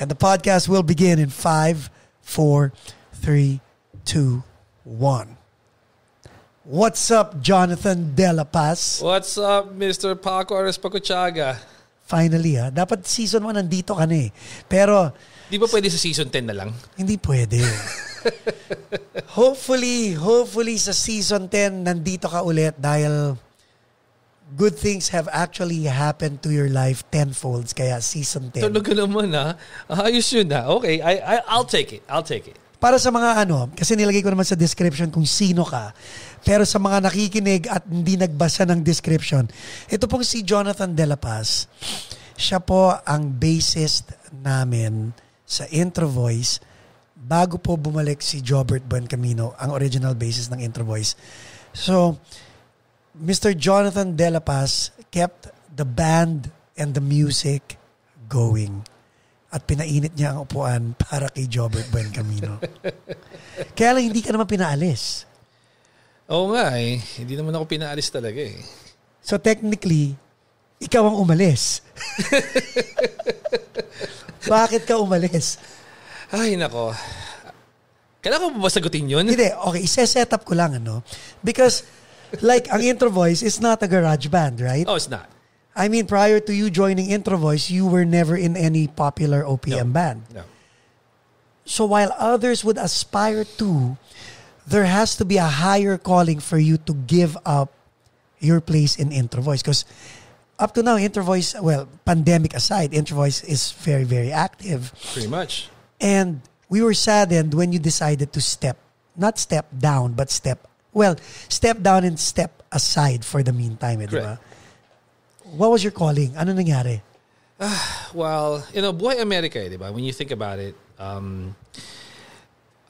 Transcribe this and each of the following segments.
And the podcast will begin in five, four, three, two, one. What's up, Jonathan Dela Paz? What's up, Mr. Paco Arespacochaga? Finally, ha? Dapat season 1 nandito ka na eh. Pero, Di ba pwede sa season 10 na lang? hindi pwede. hopefully, hopefully sa season 10 nandito ka ulit dahil good things have actually happened to your life tenfolds kaya season 10. Tulog ka naman ha. Ayos yun ha. Okay, I, I, I'll take it. I'll take it. Para sa mga ano, kasi nilagay ko naman sa description kung sino ka. Pero sa mga nakikinig at hindi nagbasa ng description, ito pong si Jonathan De La Paz. Siya po ang bassist namin sa Intro Voice bago po bumalik si Jobert Buencamino, ang original bassist ng Intro Voice. So, Mr. Jonathan De La Paz kept the band and the music going at pinainit niya ang upuan para kay Jobert Buencamino. Kaya lang hindi ka naman pinaalis. Oo nga eh. Hindi naman ako pinaalis talaga eh. So technically, ikaw ang umalis. Bakit ka umalis? Ay, nako. Kailangan ko ba sagutin yun? Hindi, okay, isa-set up ko lang ano. Because like ang INTRoVOYS is not a garage band, right? Oh, it's not. I mean, prior to you joining INTRoVOYS, you were never in any popular OPM No. band. No. So while others would aspire to, there has to be a higher calling for you to give up your place in INTRoVOYS. Because up to now, INTRoVOYS, well, pandemic aside, INTRoVOYS is very, very active. Pretty much. And we were saddened when you decided to step, not step down, but step, well, step down and step aside for the meantime, eh, di ba? What was your calling? Ano nangyari? Well, you know, Buhay America, eh, di ba? When you think about it, um,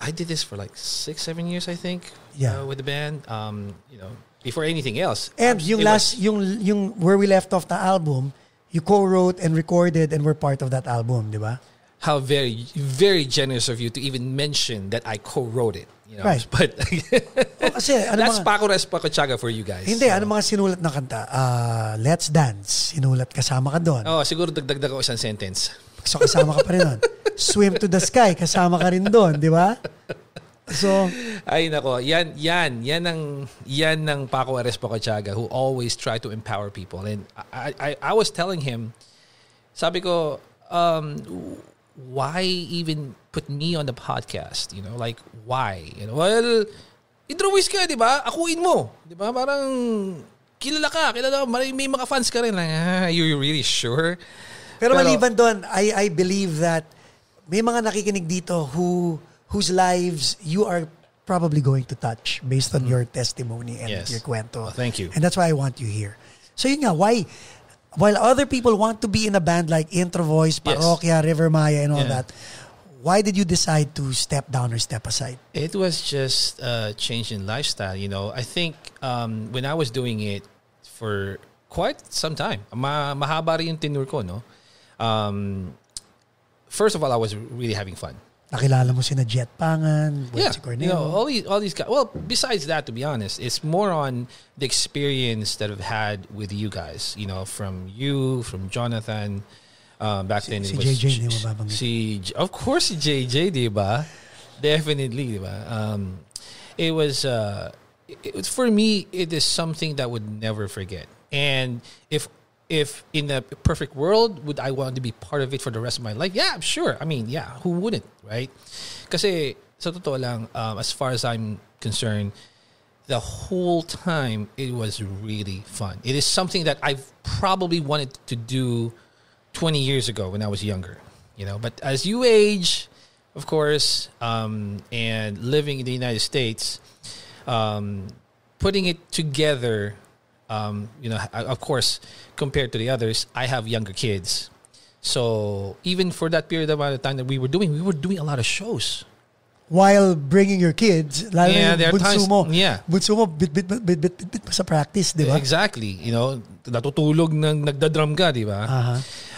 I did this for like six, seven years, I think, Yeah. uh, with the band. Um, you know, before anything else. And yung last, was- yung, yung where we left off the album, you co-wrote and recorded and were part of that album, di ba? how very, very generous of you to even mention that I co-wrote it. You know? Right. But O, kasi ano that's mga, Paco Res Pacochaga for you guys. hindi, So- ano mga sinulat na kanta? Ah, Let's Dance, sinulat kasama ka doon. Oh, siguro dagdag ako isang sentence. So kasama ka pa rin doon. Swim to the Sky, kasama ka rin doon, di ba? So, Ay nako, yan yan yan ang yan ng Paco Ares Pacochaga who always try to empower people. And I I, I was telling him, sabi ko, um, why even put me on the podcast? You know, like why? You know, well, introduce ka, di ba? Akuin mo, di ba? Parang kilala ka, kilala may, may mga fans ka rin. Like, ah, you really sure? pero, Pero- maliban doon, I, I believe that may mga nakikinig dito who whose lives you are probably going to touch based on your testimony and Mm-hmm. Yes. your kwento. Oh, thank you. And that's why I want you here. So yun nga, why, while other people want to be in a band like INTRoVOYS, Yes. Parokya, River Maya, and all Yeah. that, why did you decide to step down or step aside? It was just a change in lifestyle. You know, I think um, when I was doing it for quite some time, ma mahaba rin yung tenure ko, no? Um, first of all, I was really having fun. Nakilala mo sina Jett Pangan, Yeah, si you know, all these, all these guys. Well, besides that, to be honest, it's more on the experience that I've had with you guys. You know, from you, from Jonathan. Um, back then, si it was JJ, hindi mo babanggit. si of course si JJ, di ba? Definitely, di ba? Um, it was uh, it, it- for me. It is something that would never forget. And if if in a perfect world would I want to be part of it for the rest of my life? Yeah, sure. I mean, yeah, who wouldn't, right? Kasi sa totoo lang, um, as far as I'm concerned, the whole time it was really fun. It is something that I've probably wanted to do 20 years ago when I was younger, you know. But as you age, of course, um, and living in the United States, um, putting it together, um, you know, of course, compared to the others, I have younger kids. So even for that period of time that we were doing, we were doing a lot of shows. While bringing your kids, lalo Yeah, there bunso times- mo. yeah. Bunso mo, bit, bit, bit, bit, bit, bit pa sa practice, di ba? Exactly. You know, natutulog nang nagdadrum ka, di ba? Aha.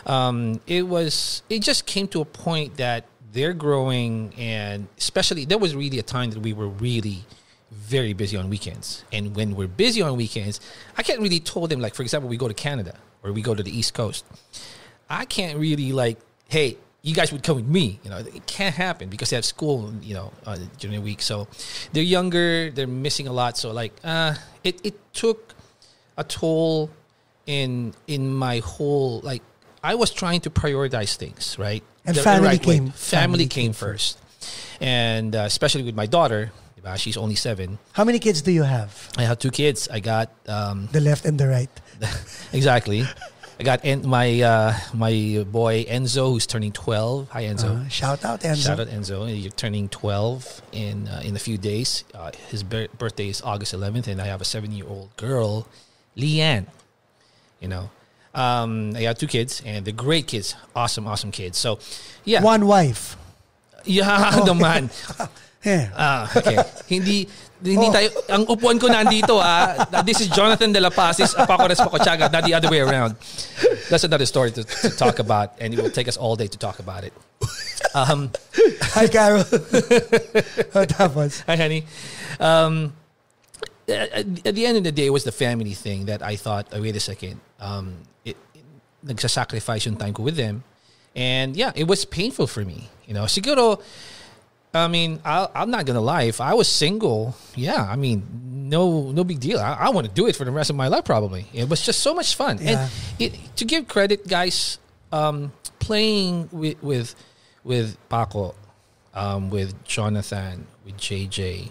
um, it was it just came to a point that they're growing and especially there was really a time that we were really very busy on weekends and when we're busy on weekends i can't really tell them like for example we go to canada or we go to the east coast i can't really like hey you guys would come with me. You know, it can't happen because they have school, you know, uh, during the week. So they're younger, they're missing a lot. So like, uh, it, it took a toll in in my whole like I was trying to prioritize things, right? And The- family right came- Family, family came, came first, and uh, especially with my daughter. Diba, She's only seven. How many kids do you have? I have two kids. I got um, The left and the right. exactly. I got en- my uh, my boy Enzo, who's turning twelve. Hi Enzo. Uh, shout out, Enzo. Shout out Enzo. You're turning 12 in uh, in a few days. Uh, his bir- birthday is August 11th, and I have a seven year old girl, Leanne. You know, um, I have two kids, and they're great kids. Awesome, awesome kids. So, yeah. One wife. Yeah, naman. Yeah. Ah, okay. hindi hindi Oh. tayo ang upuan ko nandito ah. This is Jonathan Dela Paz, is Paco Arespacochaga, not the other way around. That's another story to, to talk about and it will take us all day to talk about it. Um Hi, Carol. tapos. Hi, honey. Um, at, at the end of the day, it was the family thing that I thought, oh, wait a second. Um, it, it, nagsasacrifice yung time ko with them. And yeah, it was painful for me. You know, siguro, I mean, i I'm not gonna lie. If I was single, yeah, I mean, no, no big deal. I, I want to do it for the rest of my life. Probably, it was just so much fun. Yeah. And it, to give credit, guys, um, playing with with with Paco, um, with Jonathan, with JJ,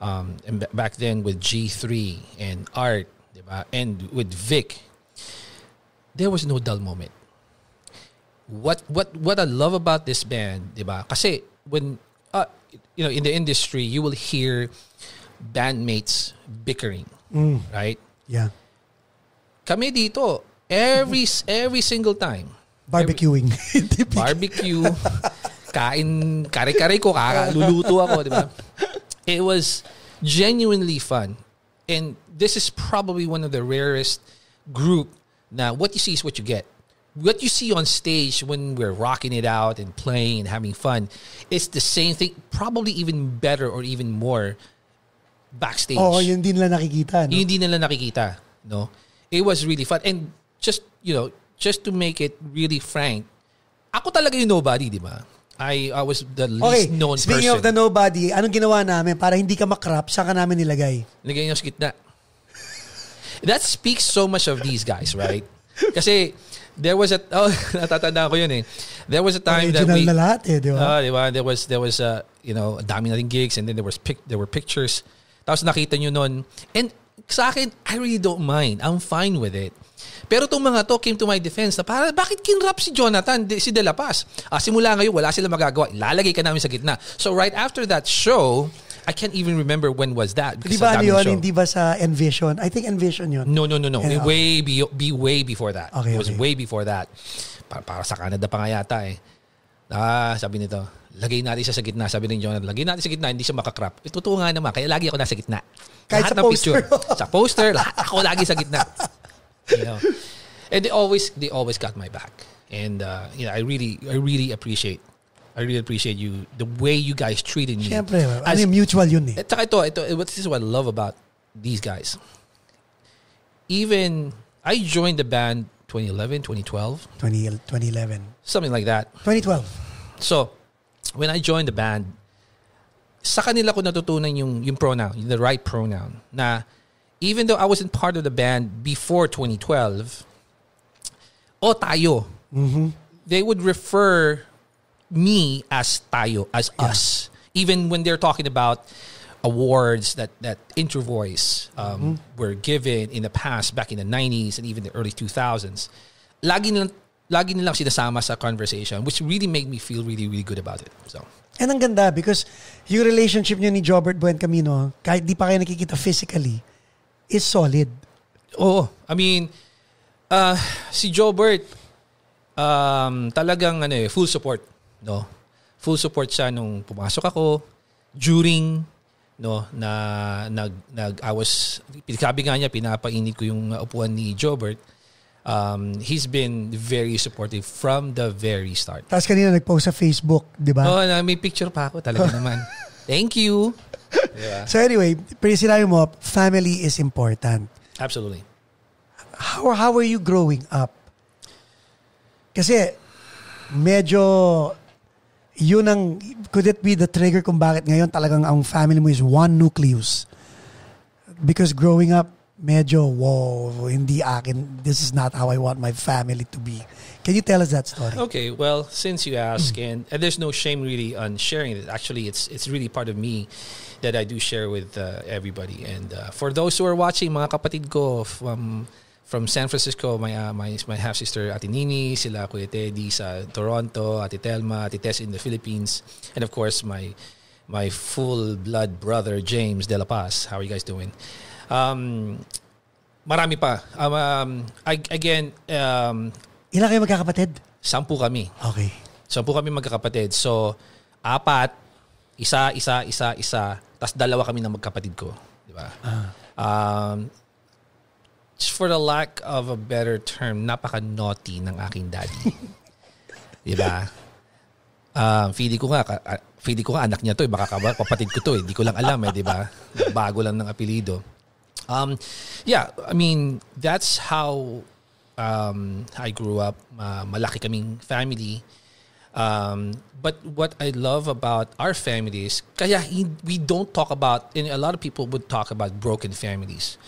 um, and ba- back then with G3 and Art, and with Vic, there was no dull moment. What what what I love about this band, diba? Kasi when uh, you know in the industry, you will hear bandmates bickering, right? Yeah. Kami dito, every every single time, Barbecuing. barbecue, kain, kare-kare ko, kakaluluto ako, di ba? It was genuinely fun. And this is probably one of the rarest group na what you see is what you get. What you see on stage when we're rocking it out and playing and having fun, it's the same thing, probably even better or even more backstage. Oo, yun din nila nakikita. No? Hindi nila nakikita, no? It was really fun. And just, you know, just to make it really frank, ako talaga yung nobody, di ba? I, I was the Okay, least known person. speaking person. of the nobody, anong ginawa namin para hindi ka makrap, saan ka namin nilagay? Lagay niyo sa gitna. That speaks so much of these guys, right? Kasi there was a oh, natatandaan ko yun eh. There was a time that Original we na lahat eh, di ba? Ah, di ba? There was there was uh, you know, a dami nating gigs and then there was pic there were pictures. Tapos nakita nyo nun. And sa akin, I really don't mind. I'm fine with it. Pero itong mga to came to my defense na para bakit kinrap si Jonathan, si De La Paz? Ah, simula ngayon, wala sila magagawa. Ilalagay ka namin sa gitna. So right after that show, I can't even remember when was that. Di ba ano yun? show. Hindi ba sa Envision? I think Envision yun. No, no, no, no. Yeah, way be, be way before that. Okay, it was okay. way before that. Para, para sa Canada pa nga yata eh. Ah, sabi nito, lagay natin siya sa gitna. Sabi ni Jonathan, lagay natin sa gitna, hindi siya makakrap. Eh, totoo nga naman, kaya lagi ako nasa gitna. Kahit Lahat sa poster. picture. sa poster, lahat ako lagi sa gitna. You know? And they always, they always got my back. And, uh, you know, I really, I really appreciate, I really appreciate you, the way you guys treated me. Siyempre, ano As- yung mutual yun eh. at saka ito, ito, this is what I love about these guys. Even, I joined the band 2011, 2012, 20, 2011. something like that. 2012. So, when I joined the band, sa kanila ko natutunan yung, yung pronoun, the right pronoun. Na, even though I wasn't part of the band before 2012, o tayo, they would refer me as tayo, as us. Even when they're talking about awards that, that INTRoVOYS um, were given in the past, back in the 90s and even the early 2000s, lagi nilang, lagi nilang sinasama sa conversation, which really made me feel really, really good about it. So, And ang ganda because yung relationship niyo ni Jobert Buencamino, kahit di pa kayo nakikita physically, is solid. Oh, I mean, uh, si Jobert, um, talagang ano eh, full support, no? Full support siya nung pumasok ako, during, no, na nag nag I was sabi nga niya pinapainit ko yung upuan ni Jobert. Um, he's been very supportive from the very start. Tapos kanina nag-post sa Facebook, di ba? Oh, na may picture pa ako talaga naman. Thank you. Diba? So anyway, pero sinabi mo, family is important. Absolutely. How, how are you growing up? Kasi, medyo yun ang could it be the trigger kung bakit ngayon talagang ang family mo is one nucleus because growing up medyo wow hindi akin this is not how I want my family to be can you tell us that story Okay, well, since you ask, and, and there's no shame really on sharing it. Actually, it's it's really part of me that I do share with uh, everybody. And uh, for those who are watching, mga kapatid ko from from San Francisco, my uh, my my half sister Ate Nini, sila Kuya Teddy sa Toronto, Ate Telma, Ate Tess in the Philippines, and of course my my full blood brother James De La Paz. How are you guys doing? Um, marami pa. Um, um, I, again, um, ilan kayo magkakapatid sampu kami. okay Sampu kami magkakapatid. So, apat, isa, isa, isa, isa, tas dalawa kami ng magkapatid ko. Di ba? Um, just for the lack of a better term, napaka-naughty ng aking daddy. di ba? Um, feeling ko nga, ka- ah, feeling ko nga anak niya to eh. Baka kaba- kapatid ko to eh. Di ko lang alam eh, di ba? Bago lang ng apelido. Um, yeah, I mean, that's how um, I grew up. Uh, malaki kaming family. Um, but what I love about our families, kaya we don't talk about, and a lot of people would talk about broken families.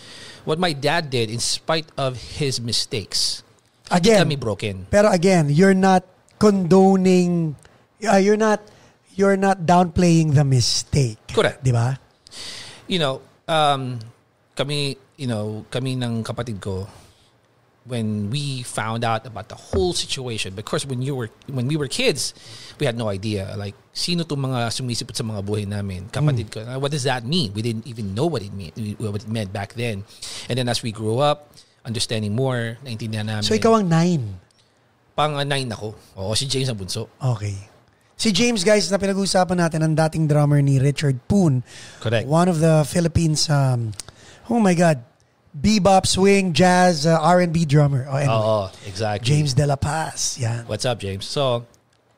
What my dad did, in spite of his mistakes, Again. kami broken. Pero again, you're not condoning, uh, you're not, you're not downplaying the mistake. Correct. Di ba? you know, um, kami, you know, kami ng kapatid ko, when we found out about the whole situation, because when you were, when we were kids, we had no idea, like, sino to mga sumisipot sa mga buhay namin? Kapatid ko. Uh, What does that mean? We didn't even know what it meant, what it meant back then. And then as we grew up, understanding more, naintindihan namin. So ikaw ang nine. Pang uh, nine ako. Oo, si James ang bunso. Okay. Si James, guys, na pinag-uusapan natin, ang dating drummer ni Richard Poon. Correct. One of the Philippines, um, oh my God, bebop, swing, jazz, uh, R&B drummer. Oh, anyway, Oo, exactly. James De La Paz. Yan. What's up, James? So,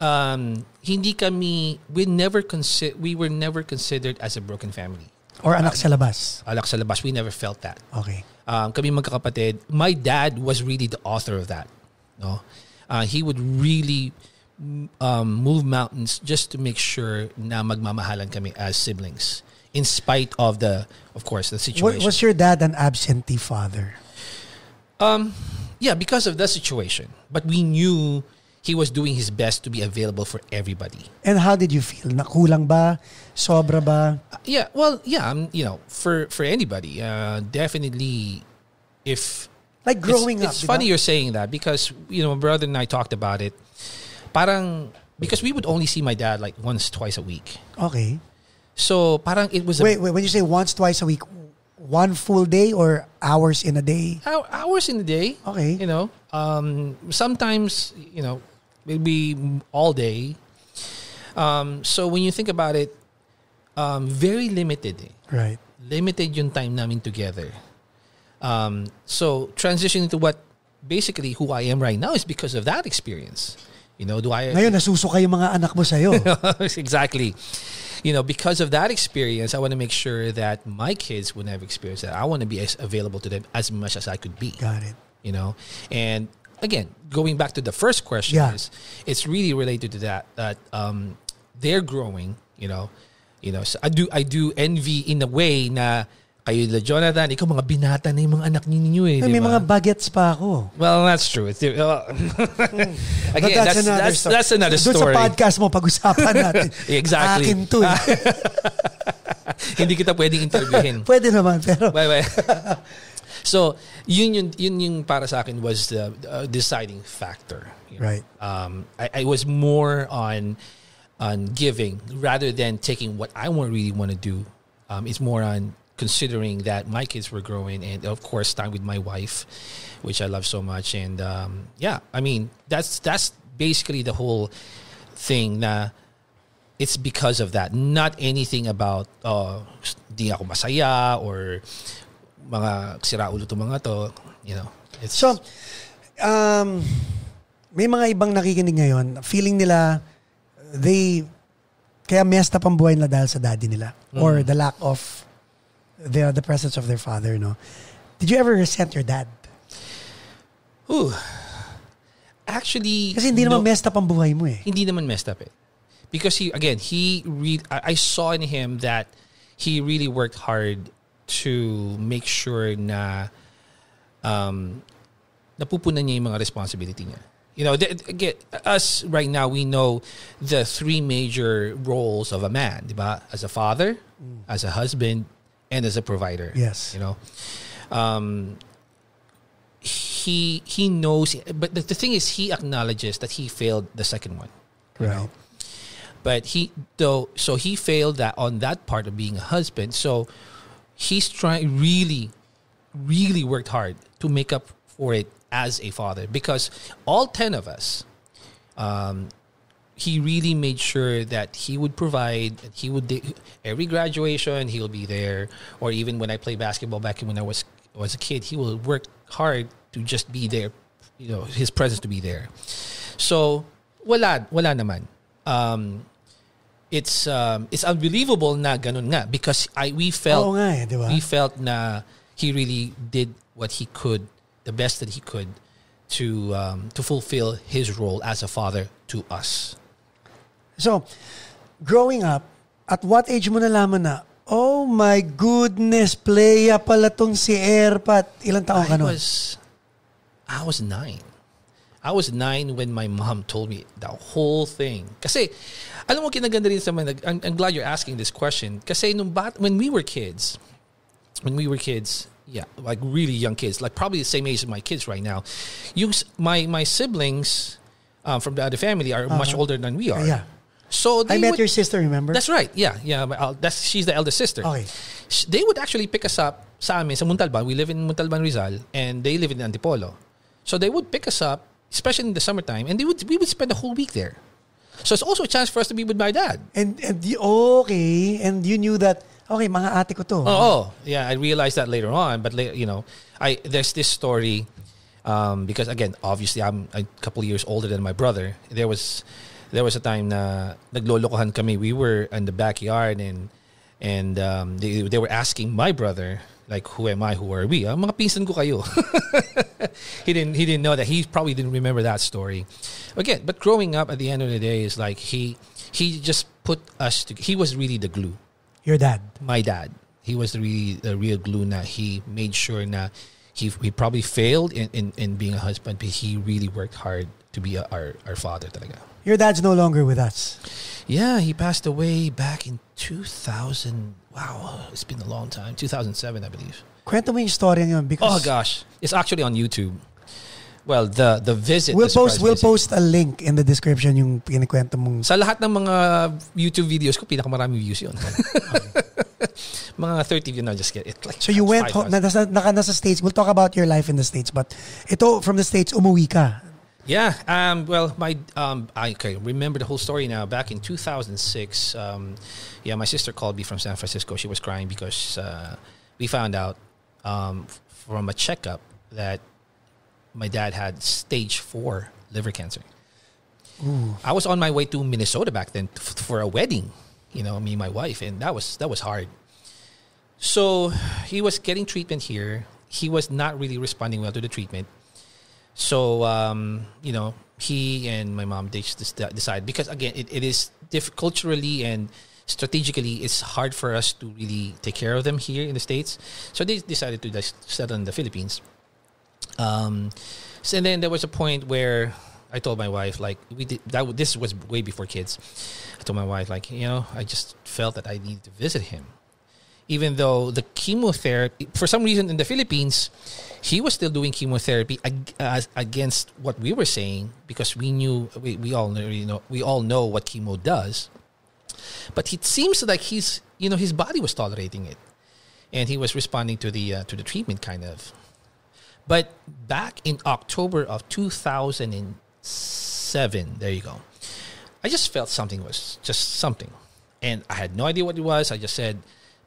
um, hindi kami, we never consi- we were never considered as a broken family. Or anak sa labas. Alak sa labas, we never felt that. Okay. Um, kami magkakapatid, my dad was really the author of that. No? Uh, he would really um, move mountains just to make sure na magmamahalan kami as siblings. In spite of the, of course, the situation. Was your dad an absentee father? Um, yeah, because of the situation. But we knew he was doing his best to be available for everybody. And how did you feel? Nakulang ba? Sobra ba? Yeah, well, yeah, um, you know, for for anybody, uh, definitely, if Like growing it's, up. it's funny you're saying that because you know, my brother and I talked about it. Parang because we would only see my dad like once, twice a week. Okay. So parang it was a, Wait, wait, when you say once, twice a week, one full day or hours in a day? hours in a day. Okay. You know, um, sometimes you know maybe all day. Um, so when you think about it, um, very limited. eh. Right. limited yung time namin together. Um, so transitioning to what basically who I am right now is because of that experience. You know, do I Ngayon, nasusuka yung mga anak mo sa'yo. exactly? You know, because of that experience, I want to make sure that my kids would have experienced that. I want to be as available to them as much as I could be. Got it. You know, and again, going back to the first question Yeah. is, it's really related to that that um, they're growing. You know, you know, so I do I do envy in a way na kayo la Jonathan, ikaw mga binata na yung mga anak ninyo eh, Ay, may mga bagets pa ako. Well, that's true. It's, uh, But again, that's, that's, story. that's another Doon story. sa podcast mo, pag-usapan natin. Exactly. Akin to eh. Hindi kita pwedeng interviewin. Pwede naman, pero Bye bye. So, yun yun yun yung para sa akin was the uh, deciding factor. you know. Right. Um, I, I was more on on giving rather than taking what I want really want to do. Um, it's more on considering that my kids were growing and of course time with my wife, which I love so much. And um, yeah, I mean that's that's basically the whole thing. Na it's because of that, not anything about uh, di ako masaya or mga sira ulo to mga to. You know, it's So, um, may mga ibang nakikinig ngayon, feeling nila, they, kaya messed up ang buhay nila dahil sa daddy nila. Or the lack of the, the presence of their father, no? Did you ever resent your dad? Ooh. actually Kasi hindi naman no- messed up ang buhay mo eh. hindi naman messed up eh. Because he again, he re- I saw in him that he really worked hard to make sure na um napupunan niya yung mga responsibility niya. You know, th- again, us right now we know the three major roles of a man, di ba? As a father, as a husband, and as a provider. Yes. You know. Um he he knows but the, the thing is he acknowledges that he failed the second one you know? but he though so he failed that on that part of being a husband so he's trying really really worked hard to make up for it as a father because all 10 of us um, he really made sure that he would provide he would every graduation he'll be there. Or even when i play basketball back when i was was a kid he will work hard to just be there you know his presence to be there. So wala wala naman. Um it's um it's unbelievable na ganun nga because i we felt Oo nga eh, di ba? we felt na he really did what he could the best that he could to um, to fulfill his role as a father to us So, growing up, at what age mo nalaman na, oh my goodness, playa pala tong si Airpat. Ilang taong ka nun? was I was nine. I was nine when my mom told me the whole thing. Kasi, alam mo, kinaganda rin sa mga, I'm, I'm glad you're asking this question. Kasi nung bat, when we were kids, when we were kids, yeah, like really young kids, like probably the same age as my kids right now, yung, my, my siblings um, from the other family are much older than we are. Uh-huh. Yeah. So I met would, your sister, remember? That's right. Yeah, yeah. my- uh, That's she's the eldest sister. Okay. They would actually pick us up sa amin sa Montalban. We live in Montalban, Rizal, and they live in Antipolo. So they would pick us up, especially in the summertime, and they would we would spend the whole week there. So it's also a chance for us to be with my dad. And, and you, okay, and you knew that, okay, mga ate ko to. Oh, oh, yeah. I realized that later on, but la- you know, I there's this story um, because again, obviously, I'm a couple years older than my brother. There was there was a time na naglolokohan kami. We were in the backyard and and um, they they were asking my brother like, "Who am I? Who are we?" Ah, mga pinsan ko kayo. he didn't he didn't know that. He probably didn't remember that story. Again, but growing up at the end of the day is like he he just put us. To, he was really the glue Your dad. my dad. He was the really the real glue na he made sure na he he probably failed in, in, in being a husband, but he really worked hard to be a, our our father talaga. Your dad's no longer with us. Yeah, he passed away back in 2000. Wow, it's been a long time. 2007, I believe. Kwento mo yung story yun Oh gosh, it's actually on YouTube. Well, the the visit. we'll the post we'll visit. post a link in the description yung pinikwento mong Sa lahat ng mga YouTube videos ko, pinakamaraming views yun. mga 30 views na just get it. Like So you went five home, thousand. na, nasa, naka nasa States. We'll talk about your life in the States. But ito, from the States, umuwi ka. Yeah. Um, well, my um, I okay, remember the whole story now. Back in 2006, um, yeah, my sister called me from San Francisco. She was crying because uh, we found out um, from a checkup that my dad had stage four liver cancer. I was on my way to Minnesota back then f- for a wedding. You know, me and my wife, and that was that was hard. So he was getting treatment here. He was not really responding well to the treatment. So um, you know, he and my mom they decide because again, it, it is diff- culturally and strategically, it's hard for us to really take care of them here in the states. So they decided to settle in the Philippines. Um, so then there was a point where I told my wife like we did that. This was way before kids. I told my wife like you know I just felt that I needed to visit him, even though the chemotherapy for some reason in the Philippines, he was still doing chemotherapy ag- as against what we were saying because we knew we, we all know you know we all know what chemo does, but it seems like he's you know his body was tolerating it, and he was responding to the uh, to the treatment kind of. But back in October of 2007, there you go. I just felt something was just something. And I had no idea what it was. I just said,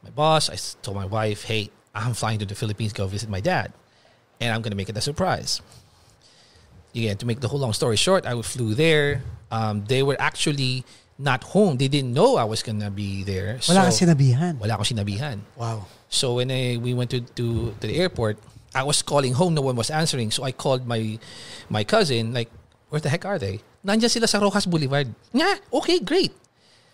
my boss, I told my wife, hey, I'm flying to the Philippines to go visit my dad. And I'm going to make it a surprise. Again, to make the whole long story short, I flew there. Um, they were actually not home. They didn't know I was going to be there. Wala So- sinabihan. Wala akong sinabihan. Wow. So when I, we went to, to, to the airport, I was calling home. No one was answering. So I called my my cousin. Like, where the heck are they? Nandiyan sila sa Roxas Boulevard. Nga, okay, great.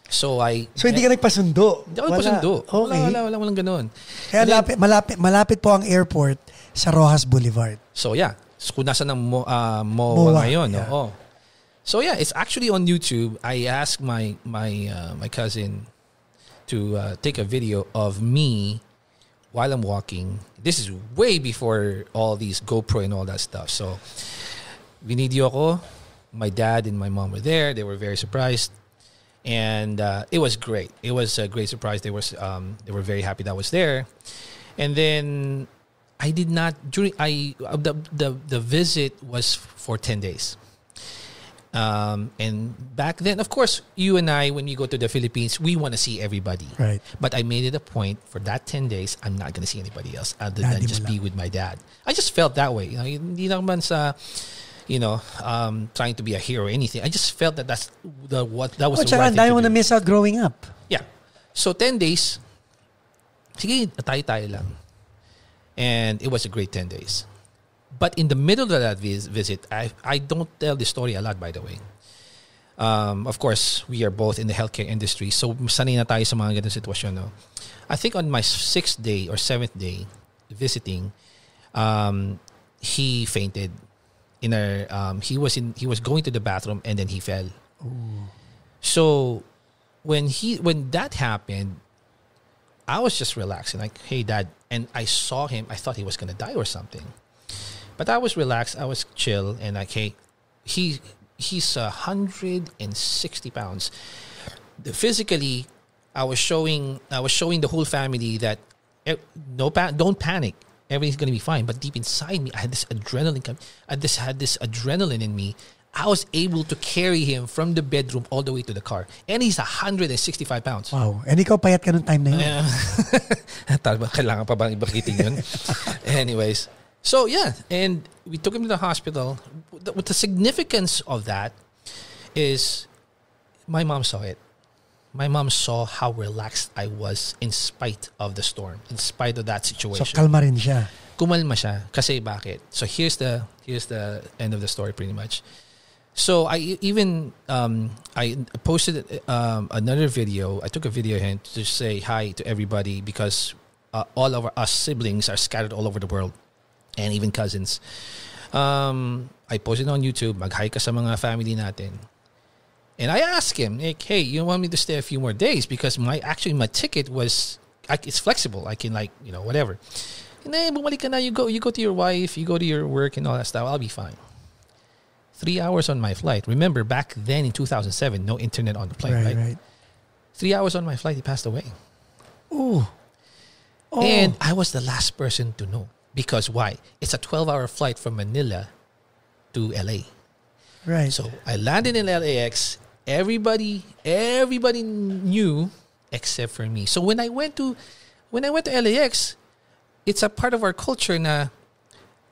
So I... So hindi ka nagpasundo? Hindi ako nagpasundo. Okay. Wala, wala, wala, walang ganun. Kaya then- lapit, malapit, malapit po ang airport sa Roxas Boulevard. So yeah, so kung nasa ng Mo, uh, MOA, MOA, ngayon, yeah. oo. So yeah, it's actually on YouTube. I asked my my uh, my cousin to uh, take a video of me while I'm walking. This is way before all these GoPro and all that stuff. So video ako. My dad and my mom were there. They were very surprised. And uh, it was great. It was a great surprise. They were um, they were very happy that I was there. And then I did not during I uh, the the the visit was for 10 days. Um, and back then, of course, you and I, when you go to the Philippines, we want to see everybody. Right. But I made it a point for that 10 days, I'm not going to see anybody else other Daddy than just lang. be with my dad. I just felt that way. You know, hindi naman sa, you know, um, trying to be a hero or anything. I just felt that that's the what that was Oh, the right thing to do. miss out growing up. Yeah. So 10 days, sige, tayo-tayo lang. And it was a great 10 days. But in the middle of that vis- visit, I, I don't tell the story a lot, by the way. Um, of course, we are both in the healthcare industry, so sanay na tayo sa mga ganung sitwasyon. No? I think on my sixth day or seventh day visiting, um, he fainted. In a, um, he was in he was going to the bathroom and then he fell. So when he when that happened, I was just relaxing, like, "Hey, Dad," and I saw him. I thought he was gonna die or something, but I was relaxed. I was chill, and like, "Hey, he he's a hundred and sixty pounds." The- Physically, I was showing I was showing the whole family that eh, no pa- don't panic. Everything's gonna be fine. But deep inside me, I had this adrenaline. I just had this adrenaline in me. I was able to carry him from the bedroom all the way to the car, and he's 165 pounds. Wow. And ikaw payat ka nung time na yun. Yeah. Tama, kailangan pa bang ibakitin yun? Anyways. So, yeah. And we took him to the hospital. With the significance of that is my mom saw it. My mom saw how relaxed I was in spite of the storm, in spite of that So situation. kalma rin siya. kumalma siya. Kasi bakit? So here's the here's the end of the story pretty much. So I even um i posted um another video. I took a video here to say hi to everybody because uh, all of our us siblings are scattered all over the world and even cousins. Um i posted on youtube mag-hi ka sa mga family natin and I asked him, like, hey, you want me to stay a few more days? Because my actually my ticket was I, it's flexible. I can like, you know, whatever. And then bumalik ka na, you go you go to your wife, you go to your work and all that stuff. I'll be fine. Three hours on my flight. Remember back then in 2007, no internet on the plane, Right, right? right. Three hours on my flight, he passed away. Ooh. Oh. And I was the last person to know. Because why? It's a 12 hour flight from Manila to LA. right. So I landed in LAX. Everybody, everybody knew except for me. So when I went to, when I went to LAX, it's a part of our culture na,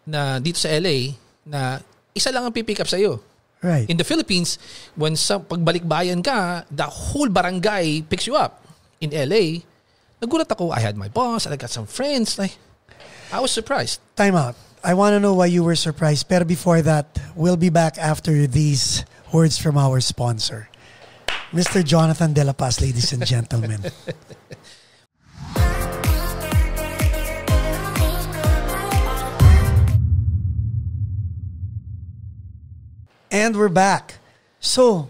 na dito sa LA na isa lang ang pipick up sa'yo. right. In the Philippines, when sa pagbalik-bayan ka, the whole barangay picks you up. In LA, nagulat ako. I had my boss, I got some friends. Like, I was surprised. Time out. I want to know why you were surprised. Pero before that, we'll be back after these words from our sponsor. Mr. Jonathan Dela Paz, ladies and gentlemen. and we're back. So,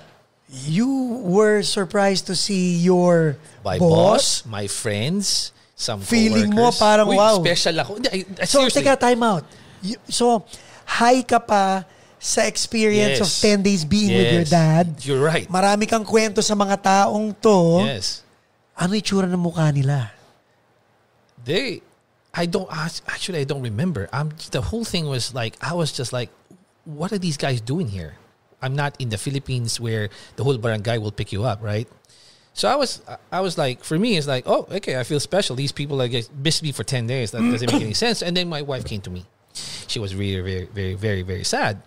you were surprised to see your My boss, boss, my friends, some Feeling mo coworkers. parang, Uy, wow. special ako. Hindi, I- I- So, seriously. teka, time out. You- So, high ka pa sa experience Yes. of 10 days being with your dad. You're right. Marami kang kwento sa mga taong to. Yes. Ano itsura ng mukha nila? They, I don't, actually, I don't remember. I'm, the whole thing was like, I was just like, what are these guys doing here? I'm not in the Philippines where the whole barangay will pick you up, right? So I was, I was like, for me, it's like, oh, okay, I feel special. These people like missed me for ten days. That doesn't make any sense. And then my wife came to me. She was really, very, very, very, very sad.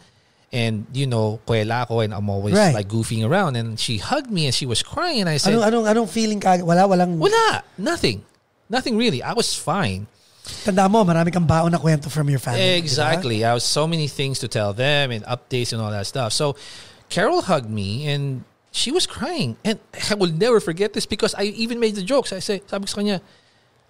And you know, kuwela ako and I'm always Right. like goofing around. And she hugged me and she was crying. And I said, I don't, I don't feeling ka? Wala, walang... wala, nothing, nothing really. I was fine. Tanda mo, marami kang baon na kwento from your family. Exactly. I have so many things to tell them and updates and all that stuff. So Carol hugged me and she was crying. And I will never forget this because I even made the jokes. I say, sabi ko sa kanya,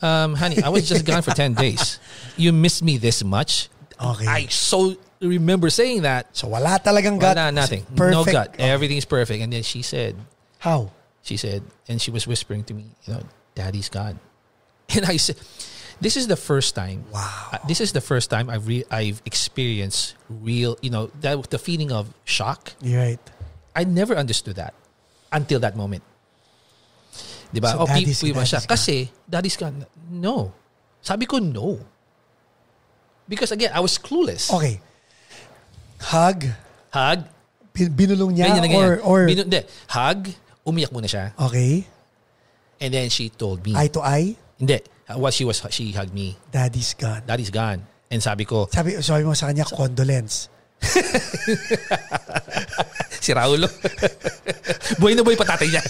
um, honey, I was just gone for 10 days. You missed me this much? Okay. I so remember saying that. So wala talagang gut. Wala, nothing. Perfect. No gut. Okay. Everything's perfect. And then she said, How? she said, and she was whispering to me, you know, daddy's gone. And I said, this is the first time. Wow. uh, this is the first time I've re- I've experienced real, you know, that the feeling of shock. You're right. I never understood that until that moment. Diba? So oh, daddy's- pi- ba siya? daddy's. Kasi, daddy's. No. Sabi ko, no. Because again, I was clueless. Okay. Hug. Hug. bin- Binulong niya ganyan ganyan. or, or Binu- hindi. Hug. Umiyak muna siya. okay. And then she told me. Eye to eye. hindi. What she was, she hugged me. Daddy's gone. Daddy's gone. And sabi ko, Sabi, sabi mo sa kanya, condolence. si Raulo. buhay na buhay pa tatay niya.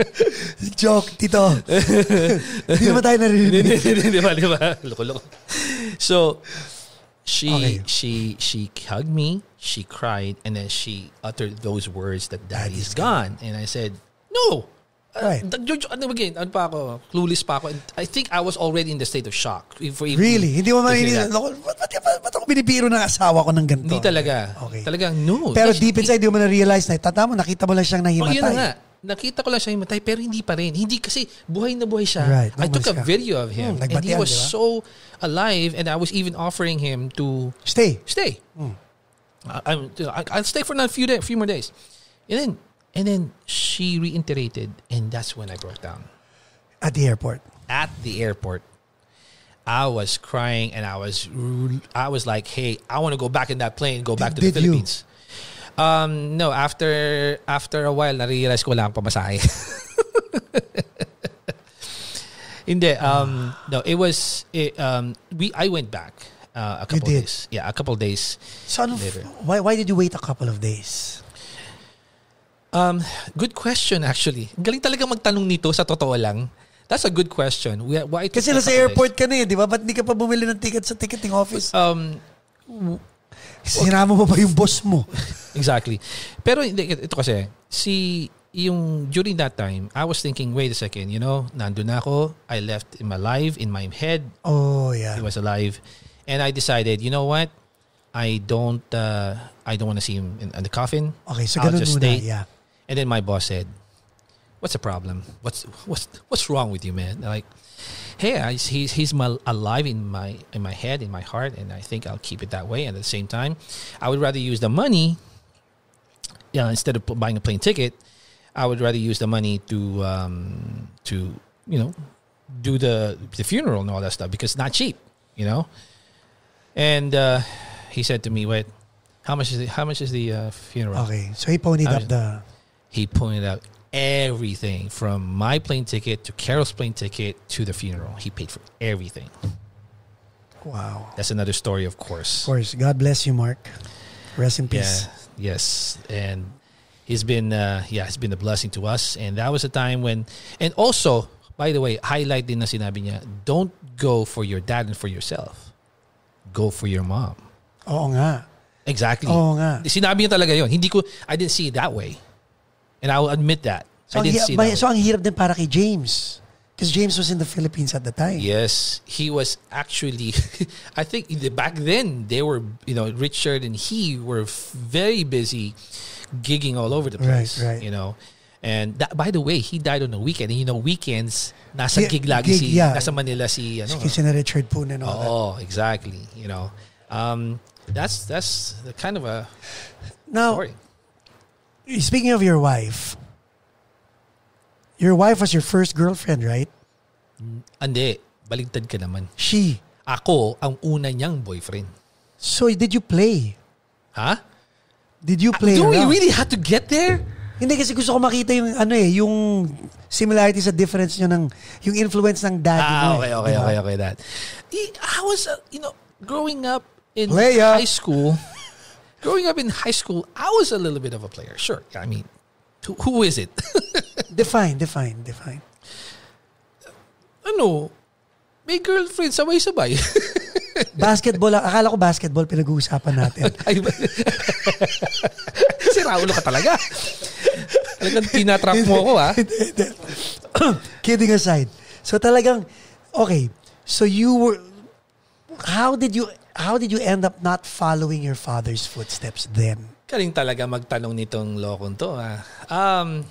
Joke, tito. Hindi naman tayo naririnig. di ba, di ba? Loko-loko. So, she, Okay. she, she hugged me, she cried, and then she uttered those words that daddy's Daddy's gone. And I said, no. Right. Uh, ano again? Ano pa ako? Clueless pa ako. And I think I was already in the state of shock. If, if, Really? Hindi mo. Loko, ba't, ba't, ba't, ba't ako binibiro ng asawa ko ng ganito? Hindi talaga. Okay. Talagang no. Pero Kasi- deep inside, di mo na-realize na, tata mo, nakita mo lang siyang Oh, yun na nahimatay. nga. Nakita ko lang siya himatay pero hindi pa rin. Hindi kasi buhay na buhay siya. Right, I took a video of him Hmm, and he was di ba? so alive and I was even offering him to Stay. stay. I, I'm, I'll stay for another few days, few more days. And then and then she reiterated and that's when I broke down. At the airport. At the airport, I was crying and I was I was like, "Hey, I want to go back in that plane, go back to the Philippines." you? Philippines." Um, no, after after a while, na-realize ko lang pamasahe. Hindi, um, no, it was, it, um, we, I went back uh, a couple days. Yeah, a couple days. So ano, Later. why, why did you wait a couple of days? Um, good question actually. Galing talaga magtanong nito sa totoo lang. That's a good question. We, why Kasi nasa airport ka na eh, di ba? Ba't hindi ka pa bumili ng ticket sa ticketing office? days? Um, Mo pa yung boss mo. Exactly. Pero hindi, ito kasi, si, yung during that time, I was thinking, wait a second, you know, nandun ako, I left him alive in my head, Oh, yeah. he was alive, and I decided, you know what, I don't, uh, I don't want to see him in, in the coffin. Okay, so I'll just muna. stay. Yeah. And then my boss said, "What's the problem? What's what's what's wrong with you, man?" Like, hey, I, he's he's my, alive in my in my head, in my heart, and I think I'll keep it that way. And at the same time, I would rather use the money, yeah, instead of buying a plane ticket, I would rather use the money to um, to you know do the the funeral and all that stuff because it's not cheap, you know. And uh, he said to me, "Wait, how much is the, how much is the uh, funeral?" Okay. So he ponied I up was- the... he pointed out everything from my plane ticket to Carol's plane ticket to the funeral. He paid for everything. Wow. That's another story, of course. Of course. God bless you, Mark. Rest in Yeah. peace. Yes. And he's been, uh, yeah, he's been a blessing to us. And that was a time when, and also, by the way, highlight din na sinabi niya, don't go for your dad and for yourself. Go for your mom. Oo nga. Exactly. Oo nga. Sinabi niya talaga yon. Hindi ko, I didn't see it that way. And I will admit that. So, I didn't see may- that so ang hirap din para kay James. Because James was in the Philippines at the time. Yes, he was actually. I think the, back then they were, you know, Richard and he were very busy gigging all over the place. right. You know, and that, by the way, he died on a weekend. And you know, weekends nasa Yeah, gig lagi gig, si yeah. nasa Manila si ano. Kasi na Richard Poon and all that. Oh, exactly. You know, um, that's that's the kind of a Now, story. Speaking of your wife, your wife was your first girlfriend, right? Andi, baligtad ka naman. She. Ako ang una niyang boyfriend. So, did you play? Ha? Did you play Do we really have to get there? Hindi kasi gusto ko makita yung ano eh, yung similarity sa difference nyo ng, yung influence ng daddy Ah, mo. okay, eh, okay, di ba? okay, okay. That. I- was, uh, you know, growing up in Player. high school, growing up in high school, I was a little bit of a player. Sure. I mean, who, who is it? Define, define, define. Uh, ano, may girlfriend, sabay-sabay. Basketball, akala ko basketball pinag-uusapan natin. Ay, si Raulo ka talaga. Talagang tinatrap mo ako, ah. ha? Kidding aside. So talagang, okay, so you were, how did you, how did you end up not following your father's footsteps then? Galing talaga magtanong nitong lokon to, ha? Um,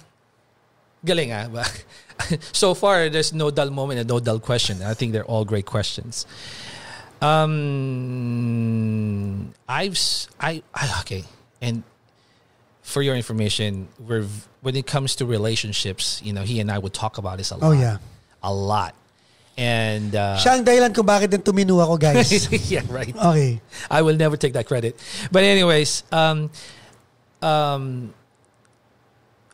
galing? Ba- so far, there's no dull moment and no dull question. I think they're all great questions. Um, I've, I, okay. And for your information, we're, when it comes to relationships, you know, he and I would talk about this a lot. Oh, yeah. A lot. And, uh, Siya ang dahilan kung bakit din tuminu ako, guys. yeah, right. Okay. I will never take that credit. But anyways, um, um,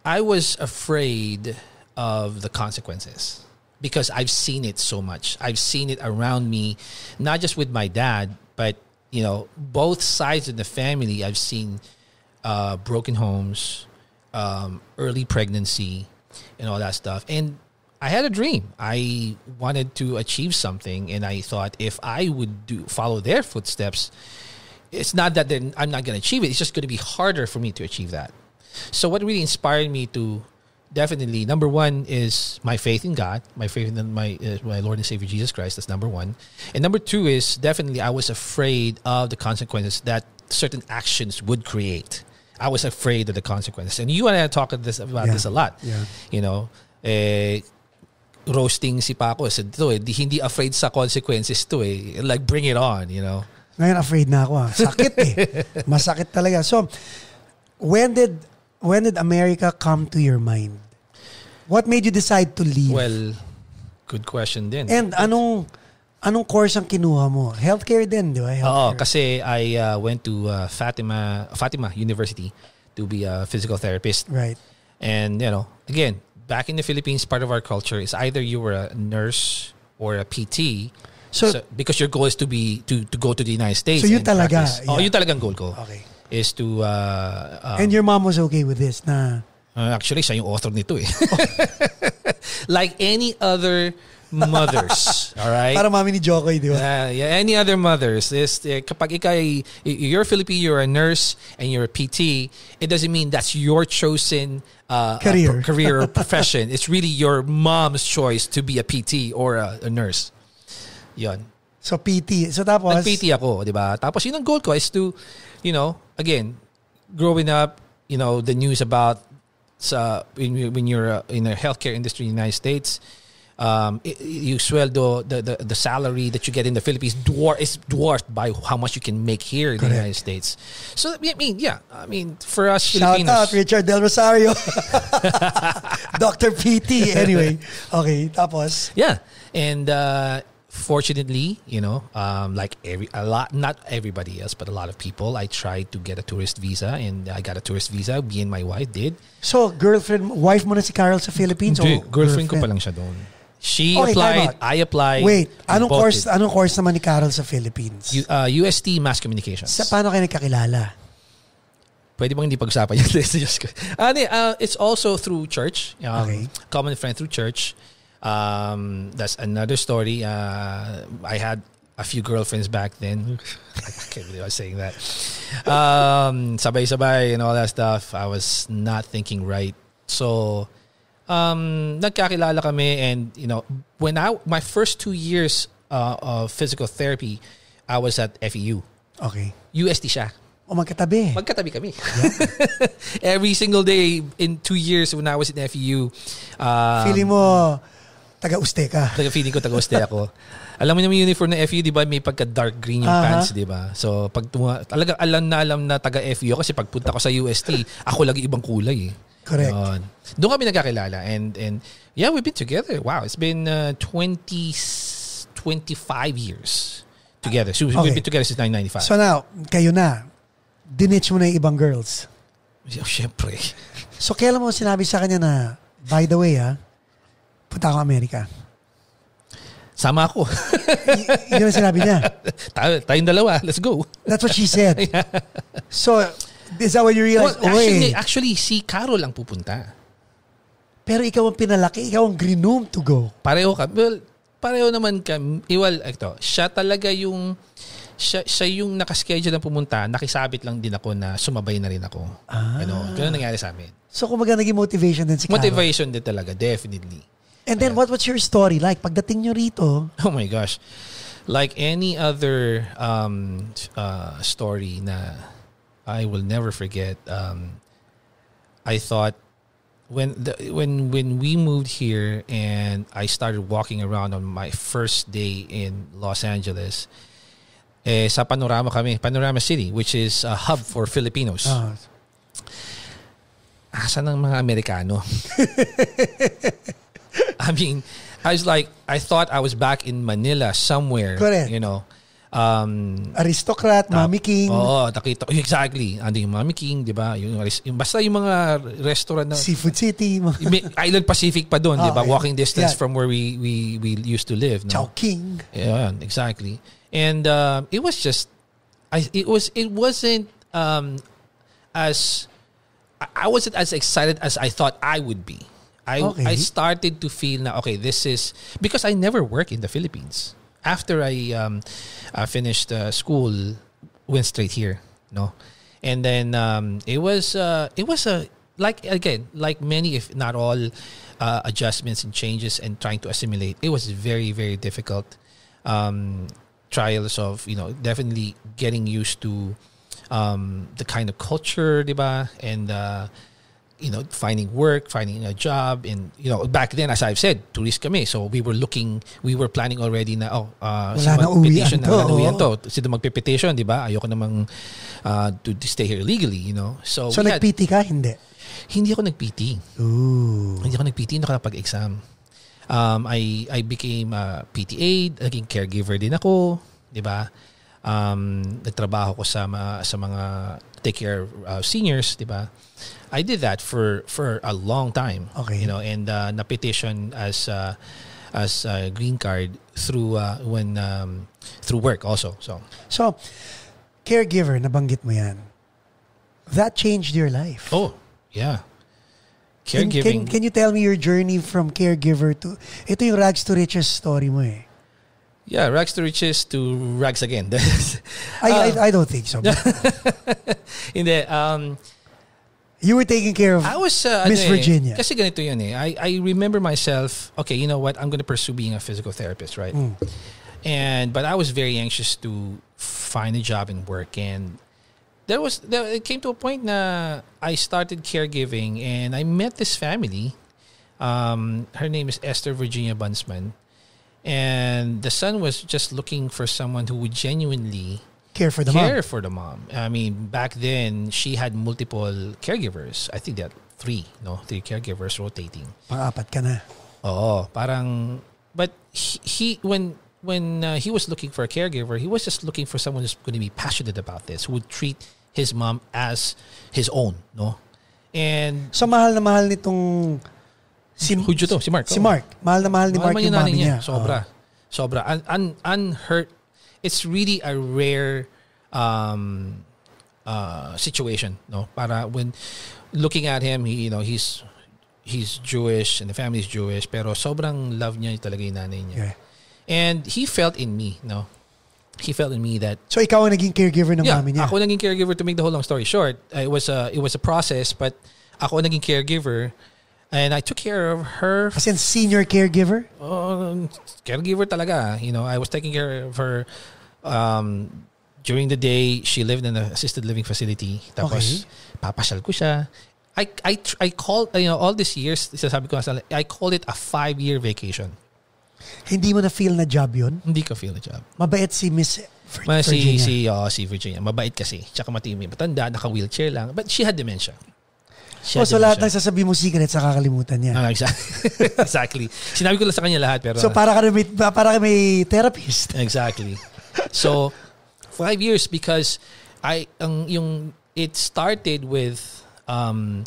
I was afraid of the consequences because I've seen it so much. I've seen it around me, not just with my dad, but you know, both sides of the family. I've seen uh, broken homes, um, early pregnancy, and all that stuff. And I had a dream. I wanted to achieve something, and I thought if I would do follow their footsteps, it's not that then I'm not going to achieve it. It's just going to be harder for me to achieve that. So what really inspired me to definitely number one is my faith in God, my faith in my uh, my Lord and Savior Jesus Christ. That's number one, and number two is definitely I was afraid of the consequences that certain actions would create. I was afraid of the consequences, and you and I talked this about Yeah. this a lot. Yeah. You know, eh, roasting si Paco said to eh, di, hindi afraid sa consequences to eh. Like bring it on, you know. Ngayon afraid na ako ah. Sakit eh. Masakit talaga. So, when did when did America come to your mind? What made you decide to leave? Well, good question din. And anong anong course ang kinuha mo? Healthcare din, di ba? Oo, Healthcare. kasi I uh, went to uh, Fatima Fatima University to be a physical therapist. Right. And you know, again, back in the Philippines, part of our culture is either you were a nurse or a PT. So, So, because your goal is to be to to go to the United States. So and talaga, practice. Oh, yeah. yun talagang goal ko. okay. Is to uh, um, And your mom was okay with this na Uh, actually, siya yung author nito eh. like any other mothers, all right? para mami ni Jo Koy, di ba? Uh, yeah, any other mothers, is eh, kapag ikaw ay, you're Filipino, you're a nurse, and you're a PT, it doesn't mean that's your chosen uh, Career. career profession. It's really your mom's choice to be a PT or a, a nurse. Yon. So PT. So tapos, Nag-PT ako, di ba? Tapos yun ang goal ko is to, you know, again, growing up, you know, the news about sa when, you- when you're uh, in the healthcare industry in the United States, um, you sweldo, the, the, the salary that you get in the Philippines dwar- is dwarfed by how much you can make here in the United States. So, I mean, yeah, I mean, for us shout Filipinos, out Richard Del Rosario. Dr. PT. Anyway. Okay. Tapos, Yeah, and uh, fortunately, you know, um, like every a lot, not everybody else, but a lot of people, I tried to get a tourist visa, and I got a tourist visa. Me and my wife did. so girlfriend, wife mo na si Carol sa Philippines? Hindi, o girlfriend ko pa lang siya doon. She Okay, applied. I applied. Wait, anong course, did. anong course naman ni Carol sa Philippines? U- uh, UST Mass Communications. sa paano kayo nagkakilala? Pwede bang hindi pag-usapan? Diyos ko. Ah, uh, it's also through church. Um, Okay. Common friend through church. Um, that's another story. Uh, I had a few girlfriends back then. I can't believe I was saying that. Um, sabay-sabay and all that stuff. I was not thinking right. So, um, nagkakilala kami and, you know, when I, my first two years uh, of physical therapy, I was at FEU. Okay. UST siya. O magkatabi. Magkatabi kami. Every single day in two years when I was in FEU, um, Feeling mo, taga-uste ka. taga feeling ko taga-uste ako. Alam mo naman yung uniform ng FEU, di ba? May pagka dark green yung Aha. pants, di ba? So, pag tuma- talaga alam na alam na taga FEU ako kasi pagpunta ko sa UST, ako lagi ibang kulay eh. Correct. Yun. Doon kami nagkakilala and and yeah, we've been together. Wow, it's been uh, 20 25 years together. So Okay. we've been together since 1995. So now, kayo na. Dinitch mo na yung ibang girls. Oh, Siyempre. So kailan mo sinabi sa kanya na, by the way ha, punta ako Amerika. Sama ako. Y- yun ang sinabi niya. Tayo, tayong dalawa. Let's go. That's what she said. So, is that when you Well, realized, actually, Oy, actually, si Carol ang pupunta. pero ikaw ang pinalaki, ikaw ang grinoom to go. Pareho ka. Well, pareho naman kami. Well, ito, siya talaga yung siya, siya yung nakaschedule na pumunta, nakisabit lang din ako na sumabay na rin ako. Ah. Ano, ganun nangyari sa amin. So kumbaga naging motivation din si Carol. Motivation din talaga, definitely. And then what was your story like? Pagdating nyo rito, Oh my gosh. Like any other um, uh, story na I will never forget. Um, I thought when the, when when we moved here and I started walking around on my first day in Los Angeles, eh, sa Panorama kami, Panorama City, which is a hub for Filipinos. ah, Asan ang mga Amerikano? I mean, I was like, I thought I was back in Manila somewhere. Correct. You know. Um, aristocrat, Mami King, Oo, nakita ko. Exactly. Ando yung Mami King, di ba? Yung, yung, basta yung mga restaurant na... Seafood City, Island Pacific pa doon, di ba? Okay. Walking distance Yeah. from where we we we used to live. No? Chowking. Yeah, exactly. And um, it was just, I it was it wasn't um, as I wasn't as excited as I thought I would be. I Okay. I started to feel now okay this is because I never worked in the Philippines. After I um, uh, finished uh, school, went straight here, no, and then um, it was uh, it was a like again like many if not all uh, adjustments and changes and trying to assimilate. It was very very difficult. Um, trials of you know definitely getting used to um, the kind of culture, diba? And uh, you know, finding work, finding a job, and you know, back then, as I've said, tourist kami. So we were looking, we were planning already na, oh, uh, Wala na mag-petition uwian na, to, wala na uwian to. Sino magpe-petition, di ba? Ayoko namang uh, to, to stay here legally, you know. So, So nag-PT ka? Hindi. hindi ako nag-PT. Ooh. Hindi ako nag-PT, hindi ako nakapag-exam. Um, I, I became a PT aide, naging caregiver din ako, di ba? Um, nagtrabaho ko sa, sa mga take care uh, seniors, di ba? I did that for for a long time. Okay. You know, and uh, na-petition as uh, as a green card through uh, when um, through work also. So, So, caregiver, nabanggit mo yan. That changed your life. oh, yeah. Can, Caregiving. can, can you tell me your journey from caregiver to... Ito yung rags to riches story mo eh. yeah, rags to riches to rags again. I, Uh, I, I don't think so. Hindi, um, You were taking care of... I was uh, Miss ano eh, Virginia. Kasi ganito yun eh. I I remember myself, okay, you know what? I'm going to pursue being a physical therapist, right? Mm. And but I was very anxious to find a job and work and there was there, it came to a point na I started caregiving and I met this family. Um, her name is Esther Virginia Bunsman. And the son was just looking for someone who would genuinely care for the care mom. for the mom. I mean, back then she had multiple caregivers. I think that three, no, three caregivers rotating. Pang-apat ka na. Oo, parang but he, he when when uh, he was looking for a caregiver, he was just looking for someone who's going to be passionate about this, who would treat his mom as his own, no? And So, mahal na mahal nitong... Si, Hudyo to, si Mark. Si. Mark. Mahal na mahal ni Mahal Mark yung nanay mami niya. Sobra. Sobra. Un, un, unhurt. It's really a rare um, uh, situation, no? Para when looking at him, he, you know, he's he's Jewish and the family's Jewish, pero sobrang love niya talaga yung nanay niya. Okay. And he felt in me, no? He felt in me that So, ikaw ang naging caregiver ng yeah, mami niya. ako naging caregiver to make the whole long story short. Uh, It was a it was a process, but ako naging caregiver and I took care of her As in, senior caregiver? um, caregiver talaga. You know, I was taking care of her um, during the day. She lived in an assisted living facility. Tapos, papasyal ko siya. I, I, I called, you know, all these years, sasabi ko, I called it a five-year vacation. Hindi mo na feel na job yun? Hindi ko feel a job. Mabait si Miss Vir- Ma, si, Virginia. si, oh, si Virginia. Mabait kasi. Tsaka matimi. Matanda, naka-wheelchair lang. But she had dementia. She Oh, so lahat ng dementia. sasabihin mo secret sa kakalimutan niya. Ah, exactly. exactly. Sinabi ko lang sa kanya lahat. Pero, so para ka may, para ka may therapist. Exactly. So, five years because I ang yung it started with um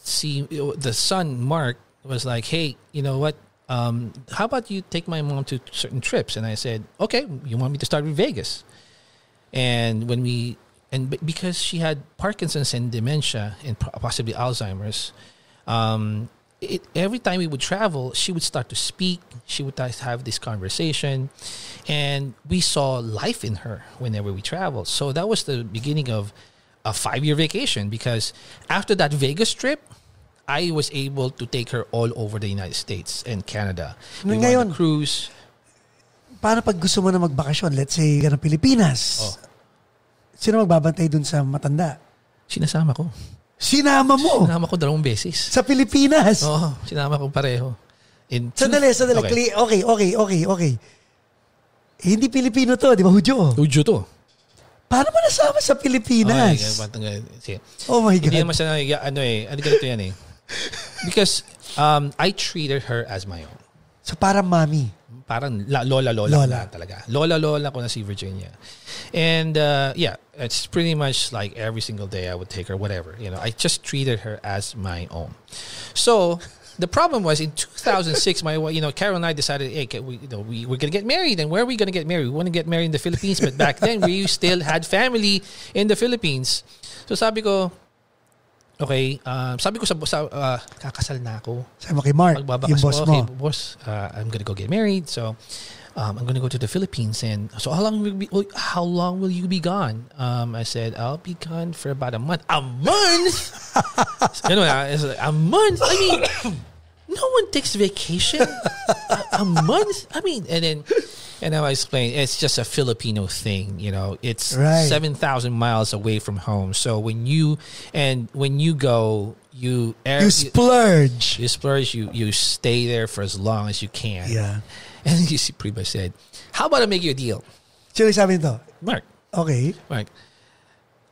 see the son Mark was like, "Hey, you know what? Um how about you take my mom to certain trips?" And I said, "Okay, you want me to start with Vegas?" And when we and b- because she had Parkinson's and dementia and po- possibly Alzheimer's, um it, every time we would travel, she would start to speak. She would have this conversation, and we saw life in her whenever we traveled. So that was the beginning of a five-year vacation. Because after that Vegas trip, I was able to take her all over the United States and Canada. We went on a cruise. Paano pag gusto mo na magbakasyon? Let's say, ka ng Pilipinas. Oh. Sino magbabantay dun sa matanda? Sinasama ko. Sinama mo Sinama ko dalawang beses. sa Pilipinas. Oo, sinama ko pareho. In Sandali, sandali. Okay. Okay, okay, okay, okay. okay. Eh, hindi Pilipino to, di ba, Hudyo? Ujo to. Paano mo nasama sa Pilipinas? Okay. Sige. Oh my Hindi God. naman siya, na- ano eh, ano ganito yan eh. Because um, I treated her as my own. So parang mami. Parang la, lola, lola, Lola. lola. talaga. Lola, lola ko na si Virginia. And uh, yeah, it's pretty much like every single day I would take her, whatever. You know, I just treated her as my own. So the problem was in 2006, my you know Carol and I decided, hey, we you know we we're gonna get married, and where are we gonna get married? We want to get married in the Philippines, but back then we still had family in the Philippines. So sabi ko, okay, um, sabi ko sa, sa uh, kakasal na ako. Sabi mo kay Mark, yung boss mo. okay, boss, uh, I'm gonna go get married. So, um, I'm gonna go to the Philippines. And so, how long will be, how long will you be gone? Um, I said, I'll be gone for about a month. A month? you know, it's like, a month? I mean, no one takes vacation. a, a month? I mean, and then, and I explained, it's just a Filipino thing. You know, it's Right. seven thousand miles away from home. So when you and when you go, you air, You splurge. you splurge, you you stay there for as long as you can. Yeah. And he pretty much said, "How about I make you a deal, Sino yung sabi nito? Mark? Okay. Mark.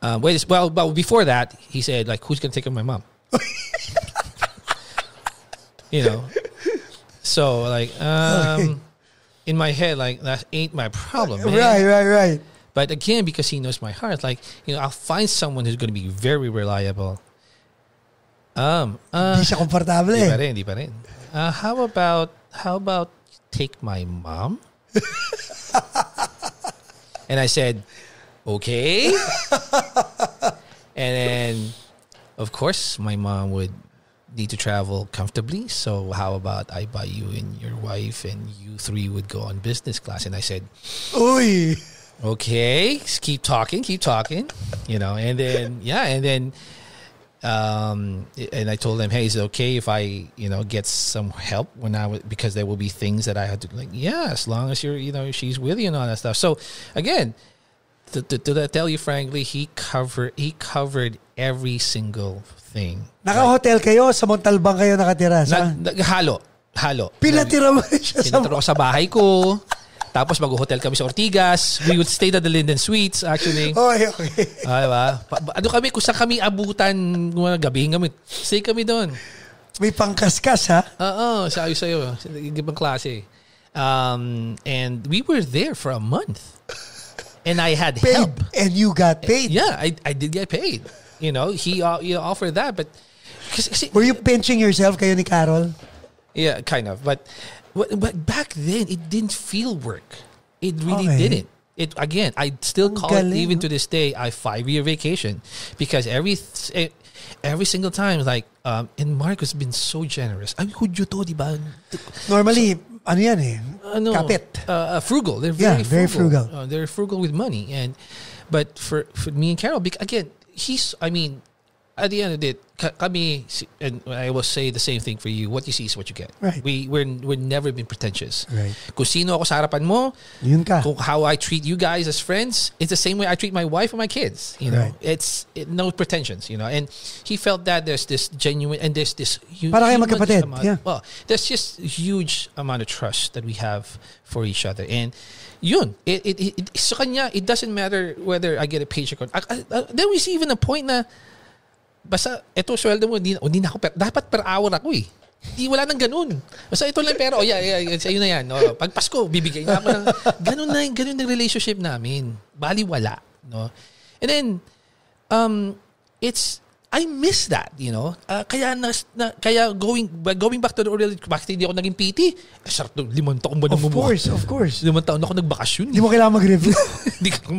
Uh, wait. Well, but before that, he said, like, who's gonna take care of my mom? you know. So like, um, Okay. In my head, like that ain't my problem, man. Right, right, right. But again, because he knows my heart, like you know, I'll find someone who's gonna be very reliable. Um, uh, Hindi siya komportable Di pa rin, di pa rin. Uh, how about, how about take my mom? and I said, okay. and then, of course, my mom would need to travel comfortably. So how about I buy you and your wife and you three would go on business class? And I said, Uy. okay, keep talking, keep talking, you know, and then yeah, and then um and I told them, hey, is it okay if I, you know, get some help when I was because there will be things that I had to like, yeah, as long as you're, you know, she's with you and all that stuff. So again, to, to, to tell you frankly, he covered he covered every single thing. Naka-hotel kayo, sa Montalbang kayo nakatira. Sa, Nag, nag- halo, halo. pinatira mo rin siya sa... Ko sa bahay ko. Tapos mag-hotel kami sa Ortigas. We would stay at the Linden Suites actually. Okay, okay. Ah, diba? Pa- ano kami, kung saan kami abutan, mga gabi kami, stay kami doon. May pangkaskas ha? Oo, sa'yo, sa ibang klase. Um, and we were there for a month. And I had Paid. help. And you got paid. Yeah, I, I did get paid. You know, he, uh, he offered that, but kasi, Were you pinching yourself kayo ni Carol? Yeah, kind of. But but but back then it didn't feel work. It really Okay. didn't. It again, I still call it even to this day a five year vacation because every every single time like um and Mark has been so generous. I mean, hudyo to, di ba? Normally, ano yan eh? Ano, Kapit. Uh, uh, frugal. They're Yeah, very very frugal. Uh, they're frugal with money, and but for for me and Carol, bec- again, he's. I mean, at the end of it, kami, and I will say the same thing for you. What you see is what you get. Right. We we're we're never been pretentious. Right. Kung sino ako sa harapan mo, Yun ka. how I treat you guys as friends, it's the same way I treat my wife and my kids. You know, Right. it's it, no pretensions. You know, and he felt that there's this genuine and there's this huge. Para kayo magkapatid, amount- yeah. Well, there's just huge amount of trust that we have for each other, and yun. It it, it, sa kanya, it doesn't matter whether I get a paycheck or. I, I- there was even a point na basta ito sweldo mo, hindi, hindi na ako per, dapat per hour ako eh. Di wala nang ganun. Basta ito lang pero, oh yeah, yeah, yeah sa'yo na yan. Oh, pag Pasko, bibigay na ako ng, ganun na, ganun ng relationship namin. Bali wala. No? And then, um, it's, I miss that, you know. Ah, kaya na, na, kaya going going back to the original, bakit hindi ako naging PT? Eh, ng limang taong ba Of namumuhay? course, of course. Limang taon ako nagbakasyon. Hindi mo kailangan mag-review. Hindi ka.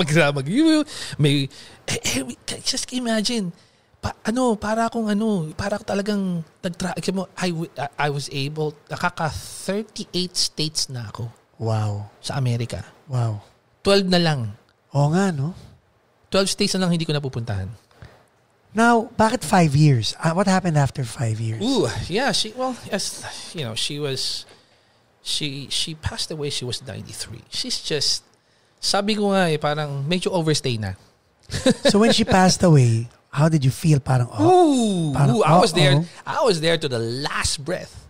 You- May, eh, eh, just imagine, pa, ano, para akong ano, para talagang nagtra mo, I, w- I was able, nakaka 38 states na ako Wow. sa Amerika. Wow. 12 na lang. Oo nga, no? 12 states na lang hindi ko napupuntahan. Now, bakit five years? Uh, what happened after five years? Ooh, yeah, she well, as you know, she was she she passed away she was 93. She's just sabi ko nga eh, parang medyo overstay na. so when she passed away, how did you feel? Parang, oh. Ooh, Parang, ooh, I was there. uh-oh. I was there to the last breath.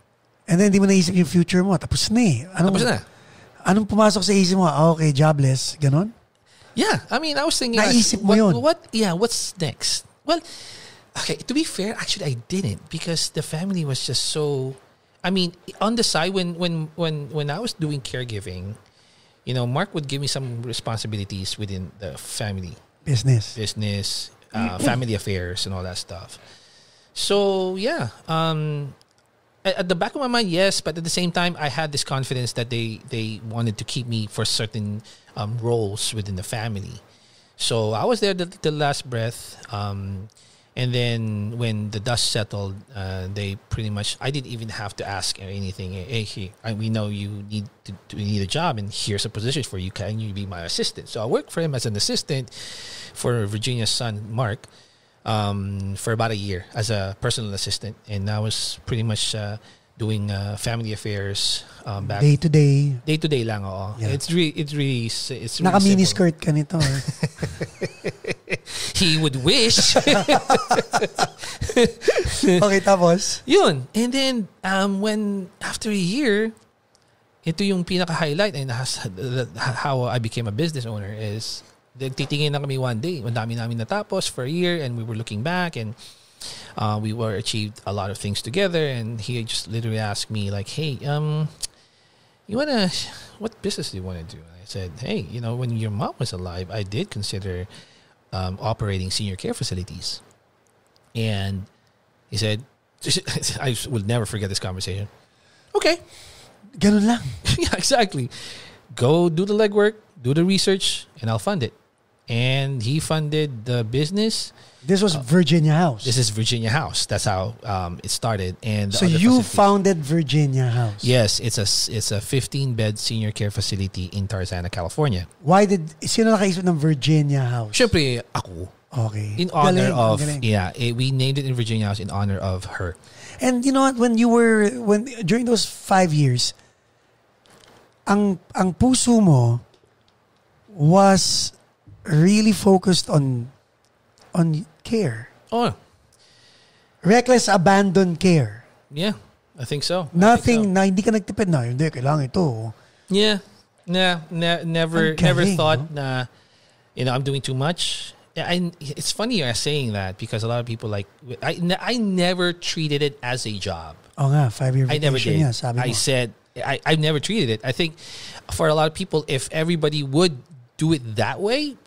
And then di mo naisip yung future mo. Tapos na eh. Anong, Tapos na. Anong pumasok sa isip mo? Ah, okay, jobless. Ganon? Yeah, I mean, I was thinking, Naisip mo what, yun? what, yeah, what's next? Well, okay, to be fair, actually, I didn't because the family was just so. I mean, on the side, when when when when I was doing caregiving, you know, Mark would give me some responsibilities within the family, Business. business, uh, family affairs, and all that stuff. So yeah, um, at, at the back of my mind, yes, but at the same time, I had this confidence that they they wanted to keep me for certain um, roles within the family. So I was there the, the last breath, um, and then when the dust settled, uh, they pretty much I didn't even have to ask anything. Hey, hey, I- we know you need to, to need a job, and here's a position for you. Can you be my assistant? So I worked for him as an assistant for Virginia's son Mark um, for about a year as a personal assistant, and I was pretty much uh, doing uh, family affairs um, back Day to day. day to day lang. Oo. Yeah. It's really it's really it's really Naka mini skirt ka nito. eh. He would wish. okay, tapos? Yun. And then um, when after a year, ito yung pinaka-highlight and has, how I became a business owner is titingin na kami one day. Ang dami namin natapos for a year and we were looking back and uh, we were achieved a lot of things together and he just literally asked me like, hey, um, you wanna, what business do you want to do? And I said, hey, you know, when your mom was alive, I did consider um, operating senior care facilities. And he said, I will never forget this conversation. Okay. Ganun lang. yeah, exactly. Go do the legwork, do the research, and I'll fund it. And he funded the business. This was Virginia House. This is Virginia House. That's how um, it started. And so you facilities- founded Virginia House. Yes, it's a it's a 15 bed senior care facility in Tarzana, California. Why did, sino nakaisip ng Virginia House? Syempre, ako. Okay. In honor Galing, of galing. yeah, eh, we named it in Virginia House in honor of her. And you know what? When you were, when during those five years, ang ang puso mo was really focused on on care. Oh, Reckless abandon care. yeah, I think so. Think Nothing so. na hindi ka nagtipid na, hindi, kailangan ito. Oh. Yeah. Nah, ne- never never thought no? na you know, I'm doing too much. Yeah, I, it's funny you're saying that because a lot of people like I, I never treated it as a job. Oh nga, five-year I never did. niya, sabi mo. I said I I've never treated it. I think for a lot of people if everybody would do it that way,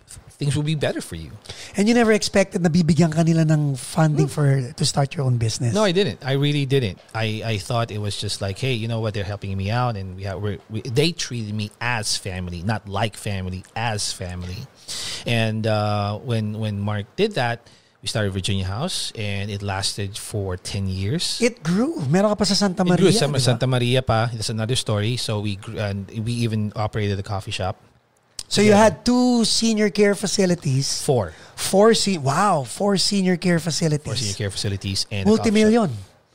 things would be better for you. And you never expected na bibigyan kanila ng funding for to start your own business. No, I didn't. I really didn't. I, I thought it was just like, hey, you know what? They're helping me out, and we have we're, we they treated me as family, not like family, as family. And uh, when when Mark did that, we started Virginia House, and it lasted for ten years. It grew. Meron ka pa sa Santa It grew sa? Santa Maria pa. That's another story. So we grew, and we even operated a coffee shop. So you had two senior care facilities. Four, Four se- wow, four senior care facilities. four senior care facilities and a coffee shop. Multimillion.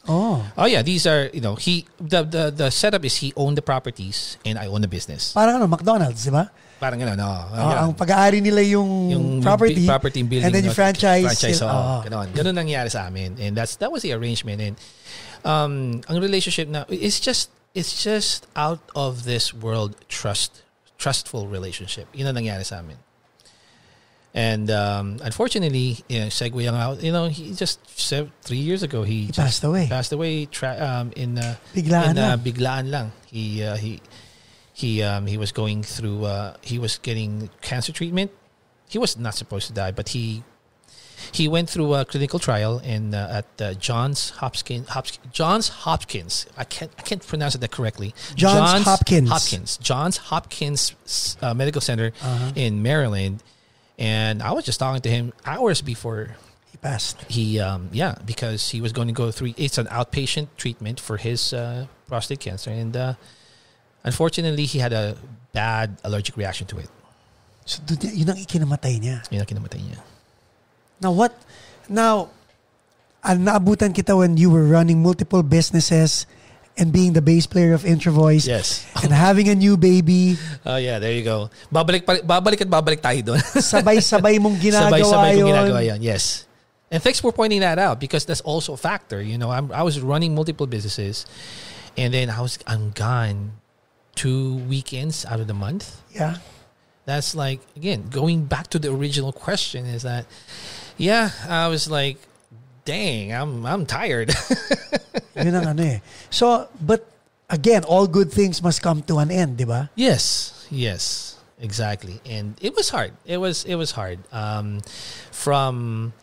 Oh. Oh yeah, these are you know he the the the setup is he owned the properties and I own the business. Parang ano, McDonald's, di ba? Parang gano'n, no. Ah, ang pag-aari nila yung, yung property, property and building and then no, franchise. franchise oh, ah. ganon ganon nangyari sa amin and that's that was the arrangement and um ang relationship na it's just it's just out of this world trust trustful relationship yun ang nangyari sa amin and um unfortunately you know, segue yung out you know he just se- three years ago he, He passed away. passed away tra- um in uh, Biglaan in, uh, lang. biglaan lang he uh, he he um he was going through uh he was getting cancer treatment he was not supposed to die but he he went through a clinical trial in uh, at uh, Johns Hopkins Hopkins Johns Hopkins I can't I can't pronounce it that correctly Johns Hopkins. Hopkins Johns Hopkins uh, Medical Center Uh-huh. in Maryland and I was just talking to him hours before He passed. he um yeah because he was going to go through it's an outpatient treatment for his uh, prostate cancer and uh, unfortunately he had a bad allergic reaction to it So, yun ang ikinamatay niya. yun ang kinamatay niya Now, what? Now, naabutan kita when you were running multiple businesses and being the bass player of INTRoVOYS yes and having a new baby, oh yeah there you go babalik babalik at babalik tayo doon sabay-sabay mong ginagawa sabay-sabay yun. ginagawa yan yes and thanks for pointing that out because that's also a factor you know I'm, I was running multiple businesses and then I was I'm gone two weekends out of the month Yeah. that's like again going back to the original question is that yeah i was like dang i'm i'm tired. Yun ang ano eh. So, but again, all good things must come to an end, di ba? yes yes exactly. And it was hard. It was it was hard. Um from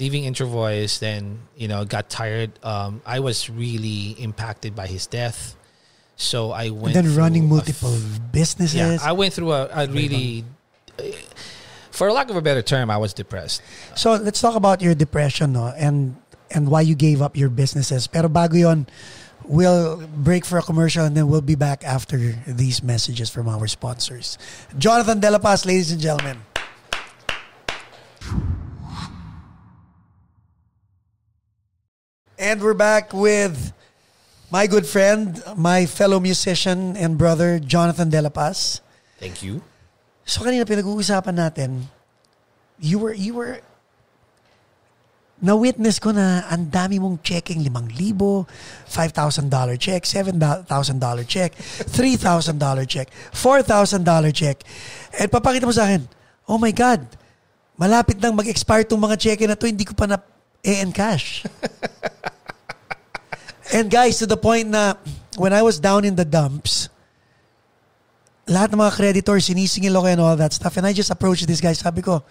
leaving INTRoVOYS then you know got tired. Um i was really impacted by his death. So i And went then running multiple businesses. yeah i went through a, a really for lack of a better term i was depressed So let's talk about your depression no and and why you gave up your businesses. Pero bago yon, we'll break for a commercial and then we'll be back after these messages from our sponsors. Jonathan Dela Paz, ladies and gentlemen. And we're back with my good friend, my fellow musician and brother, Jonathan Dela Paz. Thank you. So kanina pinag-uusapan natin, you were, you were, na-witness ko na ang dami mong checking, limang libo, $5,000 check, $7,000 check, $3,000 check, $4,000 check. At papakita mo sa akin, oh my God, malapit nang mag-expire tong mga check na to, hindi ko pa na e-encash. And guys, to the point na when I was down in the dumps, lahat ng mga creditors, sinisingil ako and all that stuff. And I just approached this guy. Sabi ko,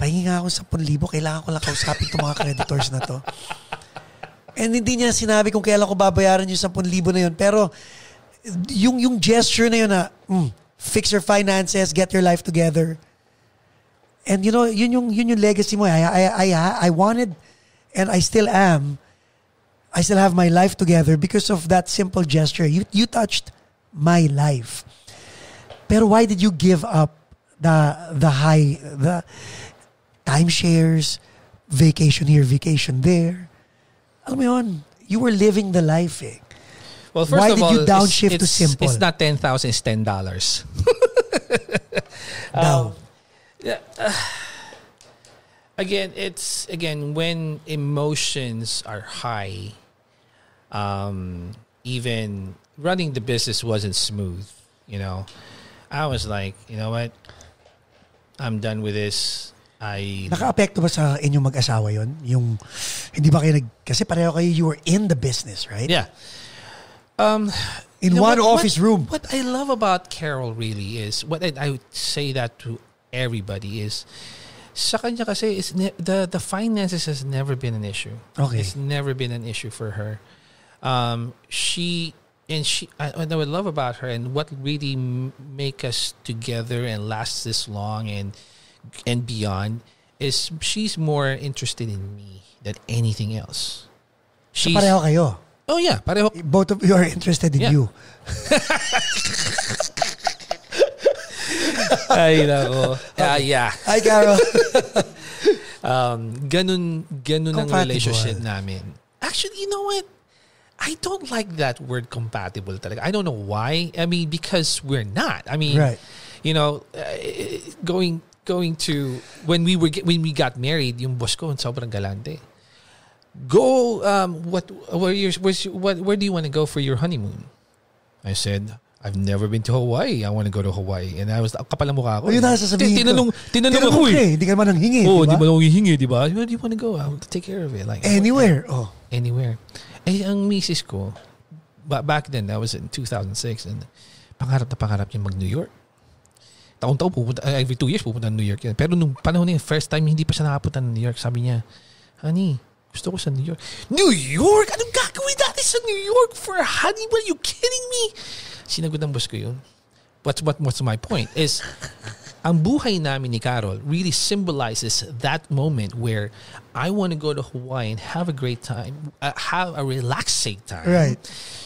pahingi nga ako 10,000. Kailangan ko lang kausapin itong mga creditors na to. And hindi niya sinabi kung kailan ko babayaran yung 10,000 na yun. Pero yung, yung gesture na yun na, mm, fix your finances, get your life together. And you know, yun yung, yun yung legacy mo. I, I, I, I wanted, and I still am, I still have my life together because of that simple gesture. You, you touched my life. Pero why did you give up the the high the timeshares, vacation here, vacation there? Alam mo yun, you were living the life eh. Well, first Why of did all, you it's- downshift to simple? It's not ten thousand; it's ten dollars. Daw. again, it's again when emotions are high. Um, even running the business wasn't smooth. You know, I was like, you know what, I'm done with this. I Naka-apekto ba sa inyong mag-asawa yon? Yung, hindi ba kayo nag... Kasi pareho kayo, you were in the business, right? yeah. Um, In You know one what- office what- room. What I love about Carol really is what I, I would say that to everybody is sa kanya kasi is ne- the the finances has never been an issue. Okay. It's never been an issue for her. Um, she and she I, what I would love about her and what really m- make us together and last this long and and beyond is she's more interested in me than anything else. So She's pareho kayo. Oh yeah, pareho Both of you are interested in Yeah. you. Ay, nako. Ah, yeah. Hi, Carol. Um, ganun, ganun ang relationship namin. Actually, you know what? I don't like that word compatible talaga. I don't know why. I mean, because we're not. I mean, Right. you know, uh, going going to when we were when we got married, yung boss ko sobrang galante. Go um what where you where's what where do you want to go for your honeymoon? I said, I've never been to Hawaii. I want to go to Hawaii. And I was kapal ang mukha ko. O yun na sasabihin ko. Tinanong, tinanong ako eh. eh. Hindi ka naman nang hingi. Oh, di ba? ba nung hihingi, di ba? Where do you want to go? I'll take care of it. Like Anywhere. Oh. Anywhere. Eh, ang misis ko, ba- back then, that was in 2006, and pangarap na pangarap niya mag-New York. Taon-taon pupunta, every two years pupunta ng New York. Pero nung panahon na yun, first time, hindi pa siya nakapunta ng New York. Sabi niya, honey, gusto ko sa New York. New York? Anong gagawin natin sa New York for honey? Are you kidding me? Sinagot ng boss ko yun. What's, what, what's my point is, ang buhay namin ni Carol really symbolizes that moment where I want to go to Hawaii and have a great time, uh, have a relaxing time. Right.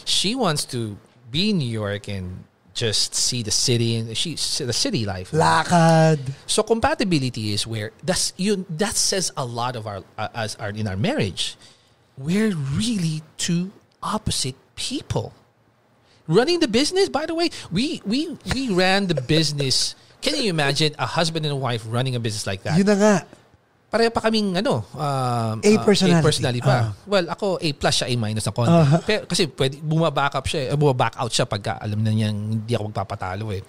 She wants to be in New York and just see the city and she the city life. Lakad. So compatibility is where that's you that says a lot of our uh, as our in our marriage. We're really two opposite people. Running the business, by the way, we we we ran the business. Can you imagine a husband and a wife running a business like that? Yun na nga. Pareho pa kaming ano, um, A uh, personality. A personality pa. Ah. Well, ako A plus siya, A minus na konti. Ah. Pero, kasi pwede, bumaback up siya, eh, bumaback out siya pagka alam na niyang hindi ako magpapatalo eh.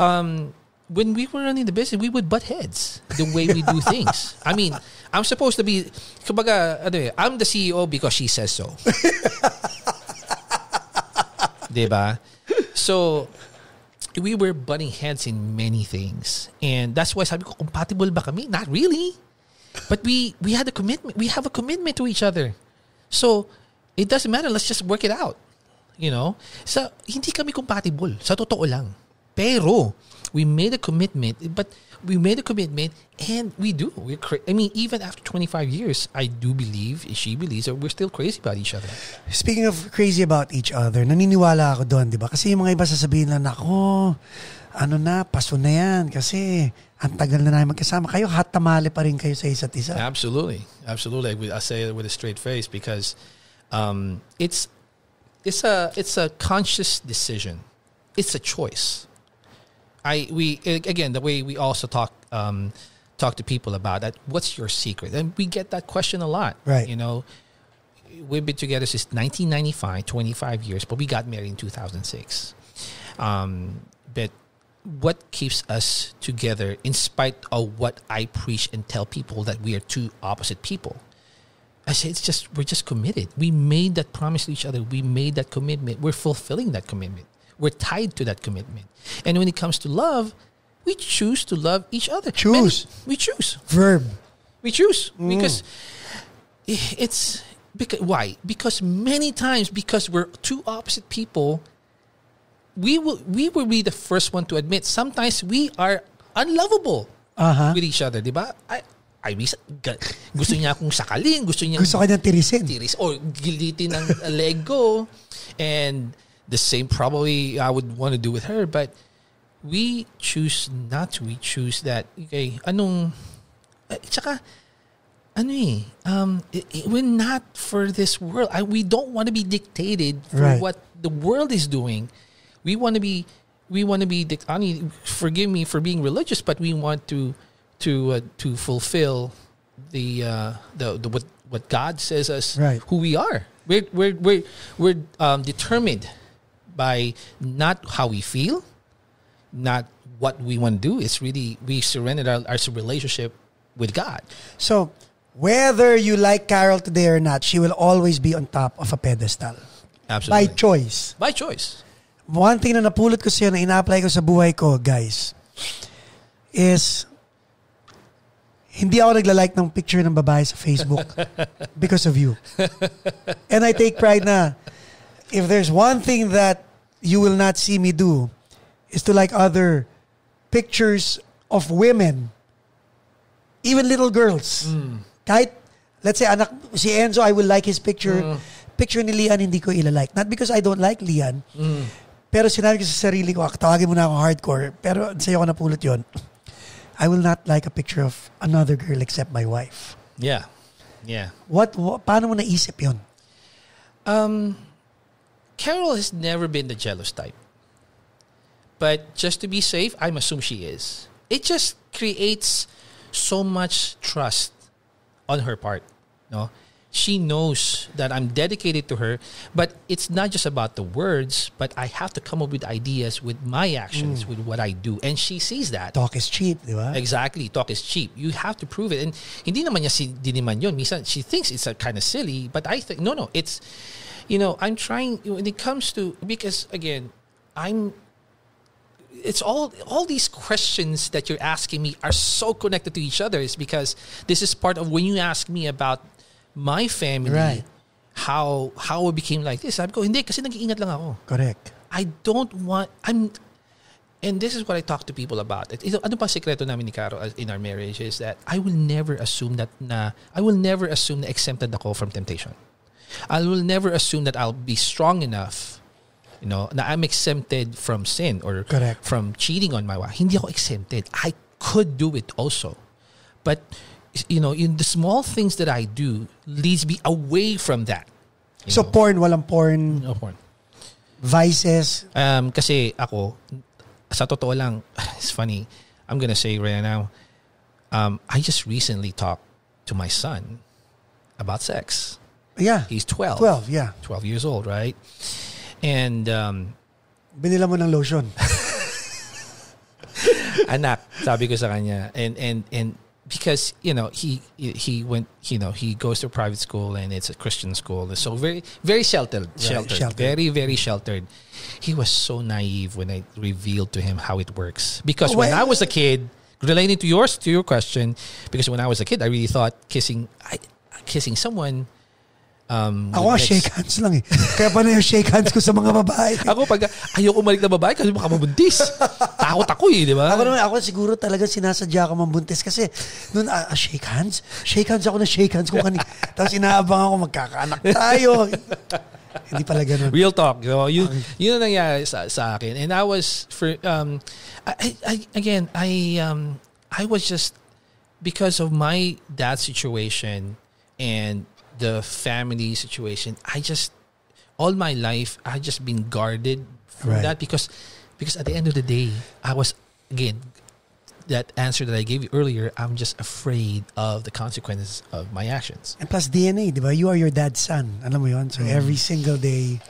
Um, when we were running the business, we would butt heads the way we do things. I mean, I'm supposed to be, kumbaga, ano eh, I'm the CEO because she says so. diba? So, we were butting heads in many things. And that's why sabi ko, compatible ba kami? Not really. But we we had a commitment. We have a commitment to each other. So, it doesn't matter. Let's just work it out. You know? So, hindi kami compatible. Sa totoo lang. Pero, we made a commitment. But we made a commitment and we do. We're cra- I mean, even after 25 years, I do believe, she believes that we're still crazy about each other. Speaking of crazy about each other, naniniwala ako doon, di ba? Kasi yung mga iba sasabihin lang, ako, ano na, paso na yan. Kasi ang tagal na namin magkasama. Kayo, hot tamale pa rin kayo sa isa't isa. Absolutely, absolutely. I say it with a straight face because um, it's it's a it's a conscious decision. It's a choice. I we again the way we also talk um, talk to people about that. What's your secret? And we get that question a lot. Right. You know, we've been together since 1995, 25 years, but we got married in 2006. Um, but what keeps us together in spite of what I preach and tell people that we are two opposite people? I say it's just we're just committed. We made that promise to each other. We made that commitment. We're fulfilling that commitment. We're tied to that commitment. And when it comes to love, we choose to love each other. Choose. Many- we choose. Verb. We choose mm. because it's because why? Because many times because we're two opposite people, we will we will be the first one to admit sometimes we are unlovable Aha. with each other, di ba? I I miss, gusto niya akong sakalin, gusto niya Gusto ka niyang tirisin. tiris or gilitin ng leg ko. And the same probably I would want to do with her. But we choose not to. We choose that, okay, anong, eh, tsaka, ano eh, um, i- i- we're not for this world. I, we don't want to be dictated for Right. what the world is doing. We want to be, we want to be, dic- I mean, forgive me for being religious, but we want to, to, uh, to fulfill the, uh, the, the, what, what God says us Right. who we are. We're, we're, we're, we're um, determined by not how we feel, not what we want to do. It's really, we surrendered our, our relationship with God. So, whether you like Carol today or not, she will always be on top of a pedestal. Absolutely. By choice. By choice. One thing na napulot ko sa'yo na ina-apply ko sa buhay ko, guys, is hindi ako nagla-like ng picture ng babae sa Facebook because of you. And I take pride na if there's one thing that you will not see me do is to like other pictures of women, even little girls. Kahit, let's say, anak, si Enzo, I will like his picture. Picture ni Lian, hindi ko ilalike. Not because I don't like Lian, pero sinabi ko sa sarili ko, "Ah, tawagin mo na ako hardcore, pero sa'yo ko napulot yon. I will not like a picture of another girl except my wife. Yeah. Yeah. What, what paano mo naisip yon? Um, Carol has never been the jealous type. But just to be safe, I'm assume she is. It just creates so much trust on her part. No? She knows that I'm dedicated to her, but it's not just about the words, but I have to come up with ideas with my actions, mm. with what I do. And she sees that. Talk is cheap, di ba? Exactly. Talk is cheap. You have to prove it. And hindi naman niya si, di naman yun. Minsan, she thinks it's a kind of silly, but I think, no, no, it's, you know, I'm trying, when it comes to, because again, I'm, it's all, all these questions that you're asking me are so connected to each other is because this is part of when you ask me about my family, Right. how, how it became like this. Sabi ko, hindi, kasi nag-iingat lang ako. Correct. I don't want I'm and this is what I talk to people about. Ito, ano pa sekreto namin ni Caro in our marriage is that I will never assume that na I will never assume na exempted ako from temptation. I will never assume that I'll be strong enough, you know, na I'm exempted from sin or Correct. from cheating on my wife. Hindi ako exempted. I could do it also. But you know, in the small things that I do leads me away from that. So know. porn, walang porn, No porn. vices. Um, kasi ako, sa totoo lang, it's funny. I'm gonna say right now, um, I just recently talked to my son about sex. Yeah. He's 12. 12, yeah. 12 years old, right? And um, Binila mo ng lotion. anak, sabi ko sa kanya, and and and because you know he he went you know he goes to a private school and it's a Christian school, so very very sheltered, sheltered, sheltered. very very sheltered. He was so naive when I revealed to him how it works because when I was a kid, relating to yours to your question, because when I was a kid, I really thought kissing I, kissing someone. Um, Ako would shake next- hands lang eh. Kaya pa na yung shake hands ko sa mga babae. Ako pag ayoko umalik na babae kasi baka mabuntis. Takot ako eh, di ba? Ako naman, ako siguro talaga sinasadya ka mambuntis kasi noon, ah, ah, shake hands? Shake hands ako na shake hands kung kanina. Tapos inaabang ako, magkakaanak tayo. Hindi pala ganun. Real talk. You know, yun, yun ang nangyari sa, sa akin. And I was, for, um, I, I, again, I, um, I was just, because of my dad's situation and the family situation, I just, all my life, I just been guarded from Right. that because, because at the end of the day, I was, again, that answer that I gave you earlier, I'm just afraid of the consequences of my actions. And plus DNA, di ba? You are your dad's son. Alam mo yun? So mm. every single day.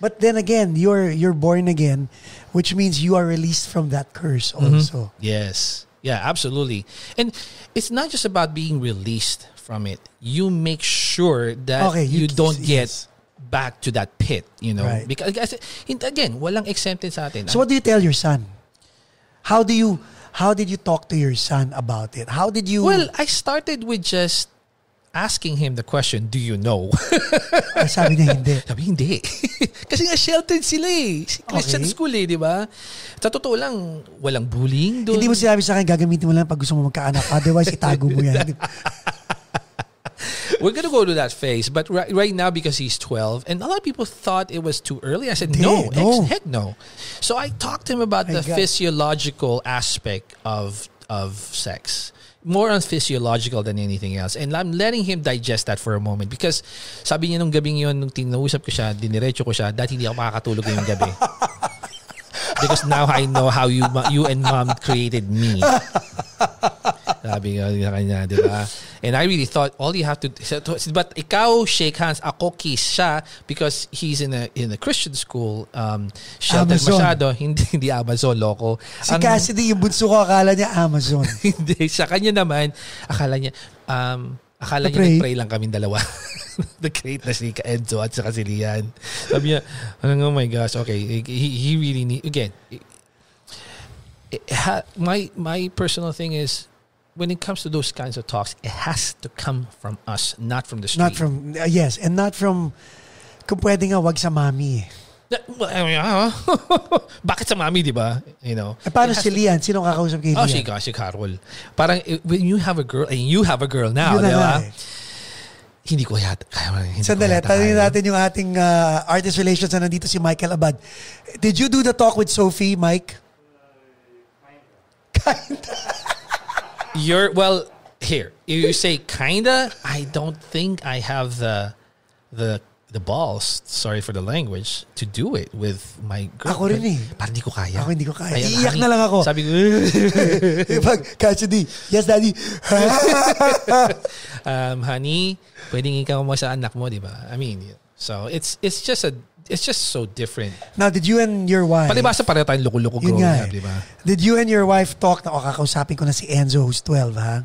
But then again, you're you're born again, which means you are released from that curse mm-hmm. also. Yes. Yeah, absolutely. And it's not just about being released from it. You make sure that Okay, you you, don't get yes. back to that pit, you know. Right. Because again, walang exempted sa atin. So what do you tell your son? How do you how did you talk to your son about it? How did you well, I started with just asking him the question, do you know? Ah, sabi niya hindi. Sabi, hindi. Kasi nga sheltered sila eh. Christian Okay. school eh, di ba? Sa totoo lang, walang bullying doon. Hindi mo sinabi sa akin, gagamitin mo lang pag gusto mo magkaanak. Otherwise, itago mo yan. We're gonna go to that phase, but right, right now because he's 12, and a lot of people thought it was too early. I said Hindi, no, no. Heck, heck no. So I talked to him about My the God. physiological aspect of of sex, more on physiological than anything else, and I'm letting him digest that for a moment because sabi niya nung gabing yun nung tinausap ko siya, diniretso ko siya, dati hindi ako makakatulog yung gabi. because now I know how you you and mom created me. Sabi nga sa kanya, di ba? And I really thought all you have to but ikaw shake hands, ako kiss siya because he's in a in a Christian school um sheltered Amazon. masyado, hindi hindi Amazon loko. Si Ang- Cassidy, yung bunso ko, akala niya Amazon. hindi sa kanya naman akala niya um akala niya nag-pray lang kami dalawa. The great na si Ka Enzo at saka si Lian. Sabi niya, oh my gosh, okay, he, he really need, again, it- it ha- my my personal thing is when it comes to those kinds of talks, it has to come from us, not from the street. Not from, uh, yes, and not from, kung pwede nga, wag sa mami. eh. Na- well, I mean, ah, Bakit sa mami, di ba? You know. Eh, paano It has si to- Lian? Sino kakausap kay Oh, si, Lian? si Carol. Parang eh, when you have a girl, and you have a girl now, Yun di ba? eh. Hindi ko yata. Kaya, hindi Sandali, yata tanongin natin yung ating uh, artist relations na nandito si Michael Abad. Did you do the talk with Sophie, Mike? You're well here. If you say kinda, I don't think I have the the the balls. Sorry for the language to do it with my girl. Ako rin eh. Parang hindi ko kaya. Ako hindi ko kaya. Ayan, Iiyak honey, na lang ako. Sabi ko, Pag, Cassidy, yes daddy. um, honey, pwedeng ikaw mo sa anak mo, di ba? I mean, so it's it's just a it's just so different. Now, did you and your wife, Palibasa pareho tayong loko-loko growing nga up, eh. di ba? did you and your wife talk na, o kakausapin ko na si Enzo who's 12, ha?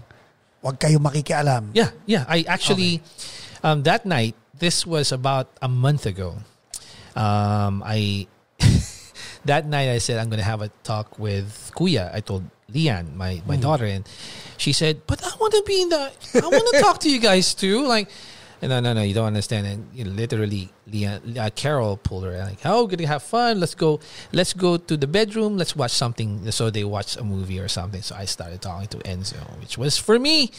Huwag kayo makikialam. Yeah, yeah. I actually, um, that night, this was about a month ago. Um, I that night I said I'm gonna have a talk with Kuya. I told Lian, my my daughter, and she said, "But I want to be in the. I want to talk to you guys too. Like, no, no, no, you don't understand. And you know, literally, Leah, uh, Carol pulled her like, "Oh, we're gonna have fun. Let's go. Let's go to the bedroom. Let's watch something." So they watched a movie or something. So I started talking to Enzo, which was for me.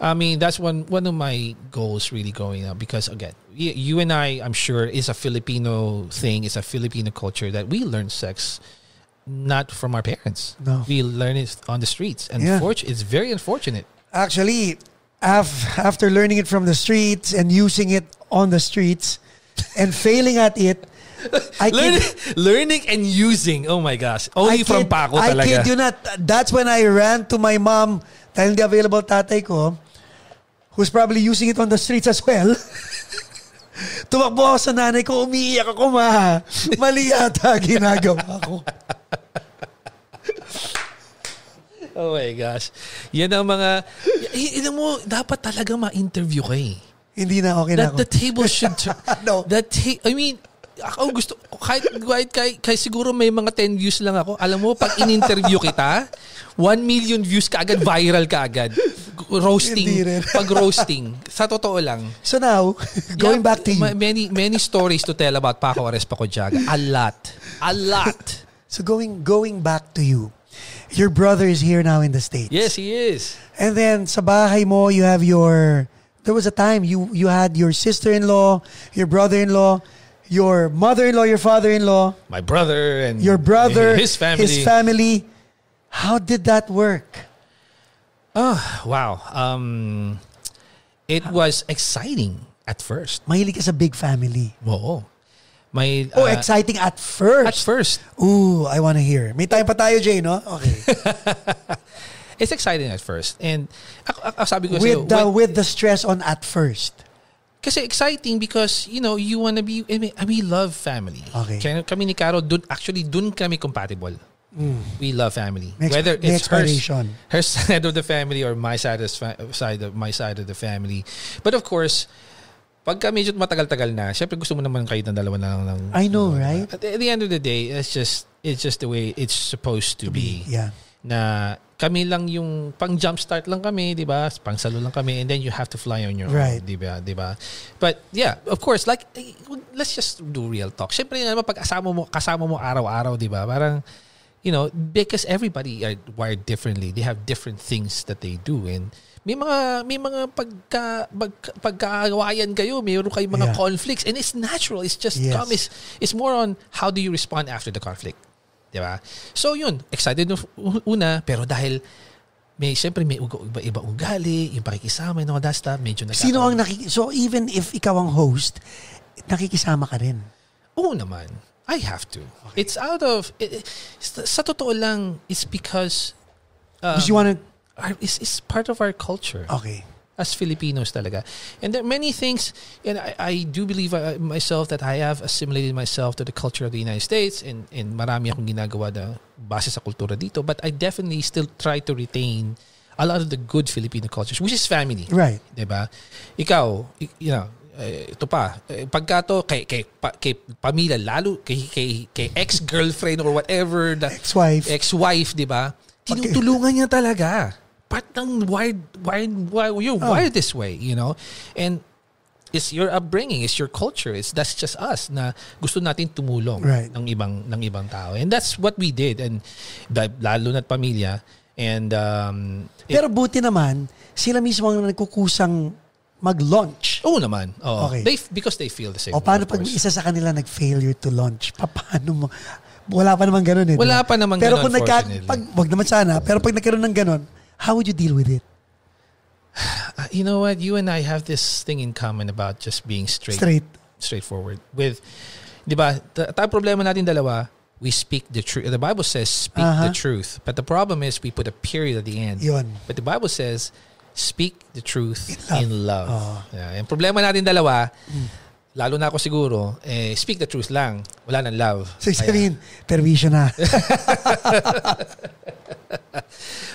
I mean, that's one one of my goals really going up because again, you, and I, I'm sure, is a Filipino thing. It's a Filipino culture that we learn sex not from our parents. No. We learn it on the streets, and Yeah. it's very unfortunate. Actually, after learning it from the streets and using it on the streets and failing at it, I Learning, learning and using. Oh my gosh. Only I from kid- Paco I talaga. kid you not. That's when I ran to my mom dahil hindi available tatay ko who's probably using it on the streets as well. Tumakbo ako sa nanay ko, umiiyak ako ma. Mali yata ginagawa ko. Oh my gosh. Yan ang mga... Yun mo, dapat talaga ma-interview ka eh. Hindi na okay na That ako. the table should... turn- No. That ta- I mean, ako gusto... Kahit, kahit, kahit, kahit siguro may mga 10 views lang ako. Alam mo, pag in-interview kita, 1 million views ka agad, viral ka agad. Roasting. Pag roasting. Sa totoo lang. So now, going Yeah, back to you. ma- Many many stories to tell about Paco Ares Paco Jaga. A lot. A lot. So going going back to you. Your brother is here now in the States. Yes, he is. And then sa bahay mo, you have your there was a time you you had your sister-in-law, your brother-in-law, your mother-in-law, your father-in-law, My brother and your brother, his family. his family. How did that work? Oh, wow. Um, it was exciting at first. Mahilig ka sa big family. Oo. May, Oh, uh, exciting at first. At first. Ooh, I wanna hear. May time pa tayo, Jay, no? Okay. It's exciting at first. And ako, ako sabi ko with sa'yo, the when- with the stress on at first. kasi exciting because, you know, you wanna be, I mean, we love family. Okay. Kaya kami ni Caro, dun, actually, dun kami compatible. We love family. May Whether it's her, her side of the family or my side of, side of my side of the family. But of course, pagka medyo matagal-tagal na, syempre gusto mo naman kayo ng dalawa na lang. ng- I know, right? At the, at the end of the day, it's just it's just the way it's supposed to, be. Yeah. Na kami lang yung pang jump start lang kami, 'di ba? Pang salo lang kami and then you have to fly on your Right. own, 'di ba? 'Di ba? But yeah, of course, like let's just do real talk. Syempre naman pag kasama mo kasama mo araw-araw, 'di ba? Parang you know, because everybody are wired differently. They have different things that they do and may mga may mga pagka pagka, pagkaawayan kayo, mayroon kayong mga Yeah. conflicts and it's natural. It's just Yes. come it's, it's more on how do you respond after the conflict. 'Di ba? So yun, excited una pero dahil may siyempre may uga, iba, iba ugali, yung pakikisama and all that stuff, medyo nagkakaroon. Sino ang nakik... So even if ikaw ang host, nakikisama ka rin. Oo naman. I have to. It's out of it, it- sa totoo lang it's because um, Because you wanna... our, it's, it's part of our culture Okay. as Filipinos talaga. And there are many things, and I, I do believe uh, myself that I have assimilated myself to the culture of the United States and, and marami akong ginagawa na base sa kultura dito. But I definitely still try to retain a lot of the good Filipino cultures, which is family. Right. 'di ba? Ikaw, i- you know, eh, ito pa, eh, pagka to kay kay, pa, kay pamilya lalo kay kay, kay ex-girlfriend or whatever the Ex-wife. ex-wife, 'di ba? Tinutulungan niya talaga. Part ng wired wired, wired you're Oh. wired this way, you know? And it's your upbringing, it's your culture. It's that's just us na gusto natin tumulong Right. ng ibang ng ibang tao. And that's what we did and lalo na't pamilya and um it- Pero buti naman, sila mismo ang nagkukusang mag-launch. Oo naman. Oo. Okay. They, because they feel the same. O paano pag isa sa kanila nag-failure to launch? Pa- Paano mo? Wala pa naman ganun eh. Wala pa naman pero ganun, kung nagka, pag, wag naman sana, pero pag nagkaroon ng ganun, how would you deal with it? You know what? You and I have this thing in common about just being straight, Straight. straightforward. With, di ba, ta- tayo problema natin dalawa, we speak the truth. The Bible says speak Uh-huh. the truth. But the problem is we put a period at the end. Yun. But the Bible says speak the truth In love. in love. Oo. Yeah. Yung problema natin dalawa, lalo na ako siguro, eh, speak the truth lang. Wala nang love. So, sabihin, perwisyo na.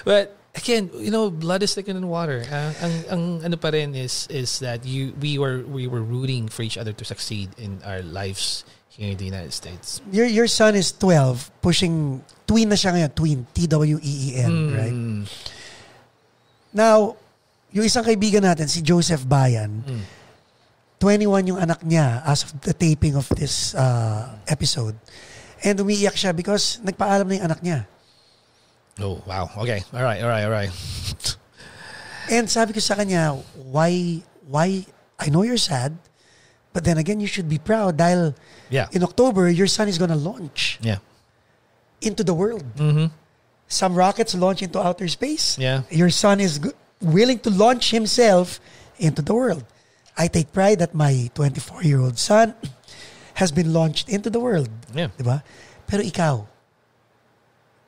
But again, you know, blood is thicker than water. Uh, ang ang ano pa rin is is that you we were we were rooting for each other to succeed in our lives here in the United States. your your son is 12, pushing, tween na siya ngayon, tween, T-W-E-E-N, Mm. right? Now, yung isang kaibigan natin, si Joseph Bayan, Mm. 21 yung anak niya as of the taping of this uh, episode. And umiiyak siya because nagpaalam na yung anak niya. Oh, wow. Okay. All right, all right, all right. And sabi ko sa kanya, why, why, I know you're sad, but then again, you should be proud dahil Yeah. in October, your son is gonna launch Yeah. into the world. Mm-hmm. Some rockets launch into outer space. Yeah. Your son is willing to launch himself into the world. I take pride that my 24-year-old son has been launched into the world. Yeah. Di ba? Pero ikaw,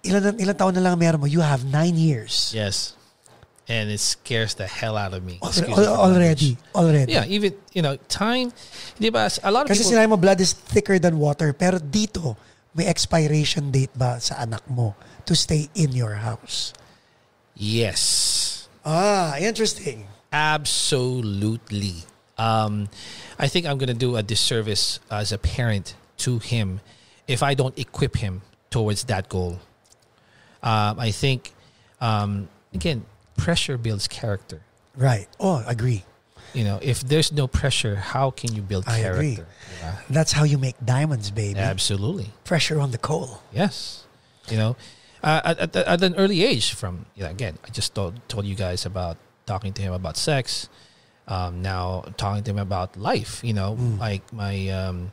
ilan, ilan taon na lang meron mo? You have nine years. Yes. And it scares the hell out of me. Al- Excuse al- me already. Already. Yeah, even, you know, time, di ba, a lot of Kasi people... sinabi mo, blood is thicker than water. Pero dito, may expiration date ba sa anak mo to stay in your house? Yes. Ah, interesting. Absolutely. Um, I think I'm going to do a disservice as a parent to him if I don't equip him towards that goal. Um, I think, um, again, pressure builds character. Right. Oh, agree. You know, if there's no pressure, how can you build I character? agree. Yeah. That's how you make diamonds, baby. Absolutely. Pressure on the coal. Yes. You know, uh, at, at, at an early age, from you know, again, I just told, told you guys about talking to him about sex. Um, now talking to him about life. You know, like my um,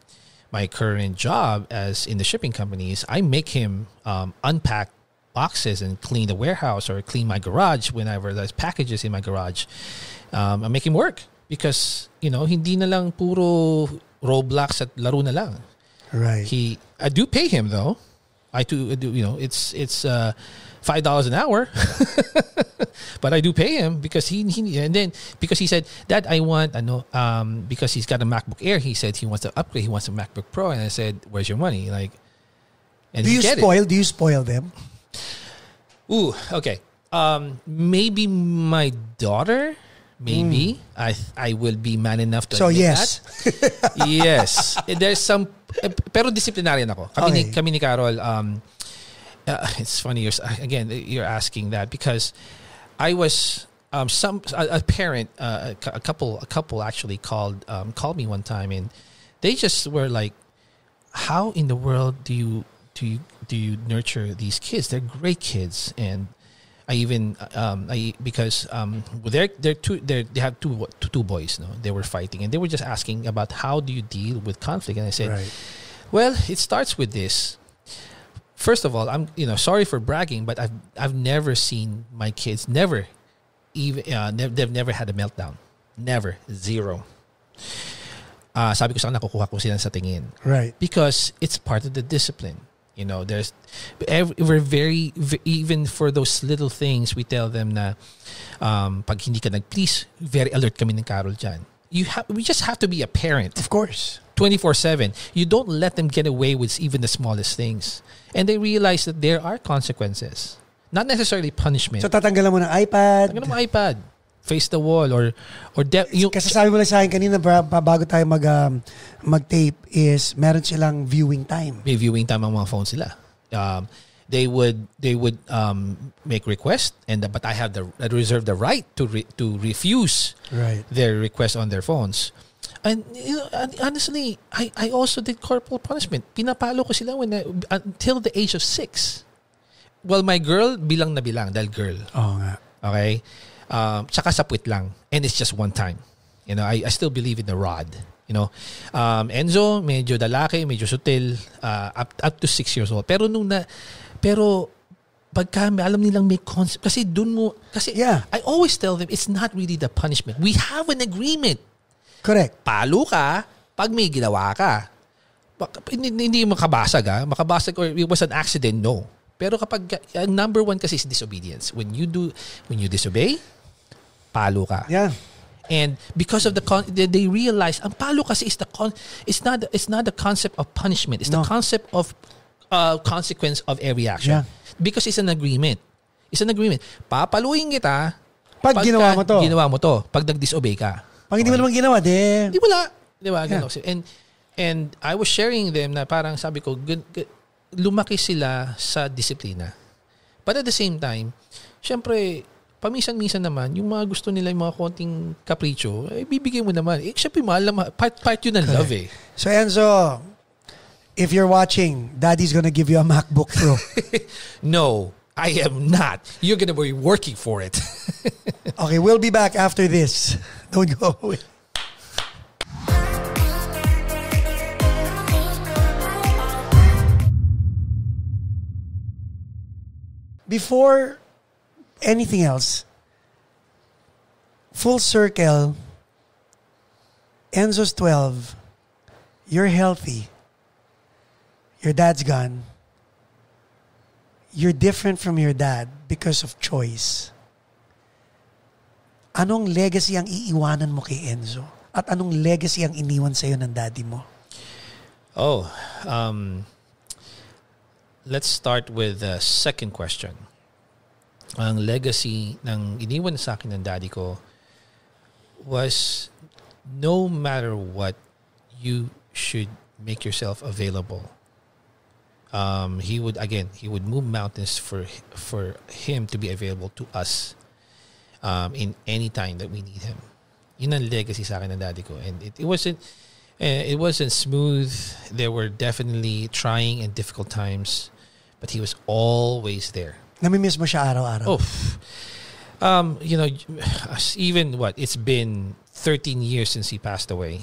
my current job as in the shipping companies, I make him um, unpack boxes and clean the warehouse or clean my garage whenever there's packages in my garage. Um, I make him work because you know hindi na lang puro Roblox at laro na lang. Right. He, I do pay him though. I do, I do you know, it's it's uh, five dollars an hour, but I do pay him because he, he and then because he said that I want I know um because he's got a MacBook Air. He said he wants to upgrade. He wants a MacBook Pro, and I said, "Where's your money?" Like, and do you get it. spoil? Do you spoil them? Ooh, okay. Um, maybe my daughter. Maybe I I will be man enough to So yes. that. yes. There's some eh, pero disciplinarian ako. Kami ni kami ni Carol um uh, it's funny you're again you're asking that because I was um some a, a parent uh, a a couple a couple actually called um called me one time and they just were like how in the world do you do you do you nurture these kids? They're great kids, and I even um, I because um, they're they're two they're, they have two two two boys. No, they were fighting, and they were just asking about how do you deal with conflict, and I said, Right. well, it starts with this. First of all, I'm you know sorry for bragging, but I've I've never seen my kids never even uh, nev- they've never had a meltdown, never zero. Ah, sabi ko sa nakukuha ko sila sa tingin Right. because it's part of the discipline. You know, there's every, we're very even for those little things we tell them na um, pag hindi ka nag-please, very alert kami ng Carol dyan. You have we just have to be a parent Of course. 24/7. You don't let them get away with even the smallest things. And they realize that there are consequences. Not necessarily punishment. So tatanggalan mo ng iPad. Ang mo iPad, face the wall or or de- yung Kasi sabi mo lang sa akin kanina ba- ba- bago tayo mag um, mag-tape is meron silang viewing time. may viewing time ang mga phones sila. Um, they would they would um, make request and but I have the I reserve the right to re, to refuse Right. their request on their phones. And you know, honestly, I, I also did corporal punishment. Pinapalo ko sila when I, until the age of six. Well, my girl bilang na bilang dahil girl. Oo nga. Okay? Um, tsaka sa puwit lang. And it's just one time. You know, I, I still believe in the rod. You know, um, Enzo, medyo dalaki, medyo sutil, uh, up, up to six years old. Pero nung na, pero pagka alam nilang may concept, kasi dun mo, kasi Yeah. I always tell them, it's not really the punishment. We have an agreement. Correct. Palo ka pag may ginawa ka. Hindi, hindi makabasag ha. Makabasag or it was an accident, no. Pero kapag, ang number one kasi is disobedience. When you do, when you disobey, palo ka. Yeah. And because of the con- they, realize ang palo kasi is the con it's not it's not the concept of punishment. It's No. the concept of uh, consequence of every action. Yeah. Because it's an agreement. It's an agreement. Papaluin kita Pag ginawa mo to. Ginawa mo to. Pag nag-disobey ka. Pag hindi mo naman ginawa, de, Di wala. Di ba? Yeah. And, and I was sharing them na parang sabi ko, gun- gu- lumaki sila sa disiplina. But at the same time, syempre, paminsan-minsan naman, yung mga gusto nila, yung mga konting kapricho, eh, bibigyan mo naman. Eh, syempre, mahal na. Part, part yun ng love eh. So Enzo, if you're watching, Daddy's gonna give you a MacBook Pro. No, I am not. You're gonna be working for it. okay, we'll be back after this. Don't go away. Before anything else, full circle, Enzo's 12, you're healthy, your dad's gone, you're different from your dad because of choice. Anong legacy ang iiwanan mo kay Enzo? At anong legacy ang iniwan sa'yo ng daddy mo? oh, um, let's start with the second question. Ang legacy ng iniwan sa akin ng daddy ko was no matter what, you should make yourself available. Um, he would again, he would move mountains for for him to be available to us um, in any time that we need him. Yun ang legacy sa akin ng daddy ko. And it, it wasn't eh, it wasn't smooth. There were definitely trying and difficult times, but he was always there. Namimiss mo siya araw-araw? Oh, um, you know, even what it's been 13 years since he passed away.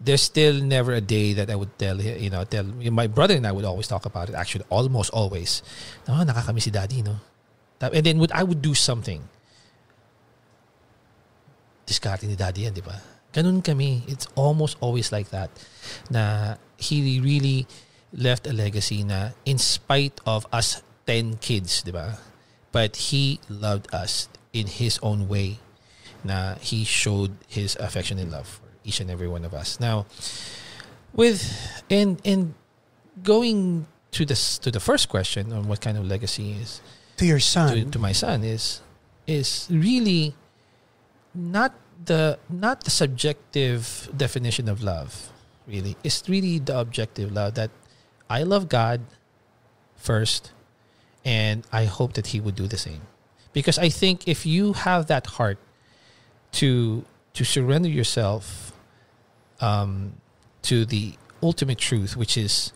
There's still never a day that I would tell you know, tell my brother and I would always talk about it. Actually, almost always. No, nakakamiss si daddy, no. And then would I would do something. Discarding ni daddy yan, di ba? Ganun kami. It's almost always like that. Na he really left a legacy na in spite of us 10 kids, di ba? But he loved us in his own way. Na he showed his affection and love for each and every one of us. Now, with and and going to this to the first question on what kind of legacy is To your to, son? to my son is is really not the not the subjective definition of love really it's really the objective love that i love god first and i hope that he would do the same because i think if you have that heart to to surrender yourself um, to the ultimate truth which is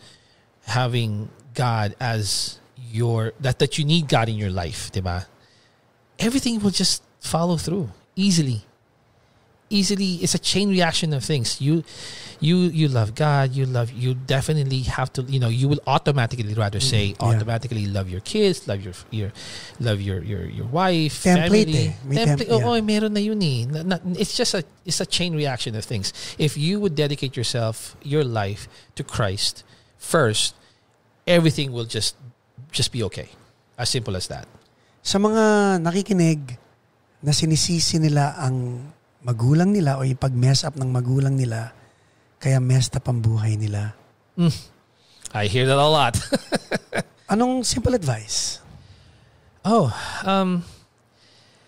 having god as your that that you need God in your life, diba? Everything will just follow through easily. Easily, it's a chain reaction of things. You, you, you love God. You love. You definitely have to. You know, you will automatically rather say Mm, yeah. automatically love your kids, love your your, love your your your wife, Template family. eh. Template. temp- Oo, yeah. meron na yun eh. It's just a it's a chain reaction of things. If you would dedicate yourself, your life to Christ first, everything will just just be okay. As simple as that. Sa mga nakikinig na sinisisi nila ang magulang nila o yung pag-mess up ng magulang nila, kaya messed up ang buhay nila. I hear that a lot. Anong simple advice? oh, um,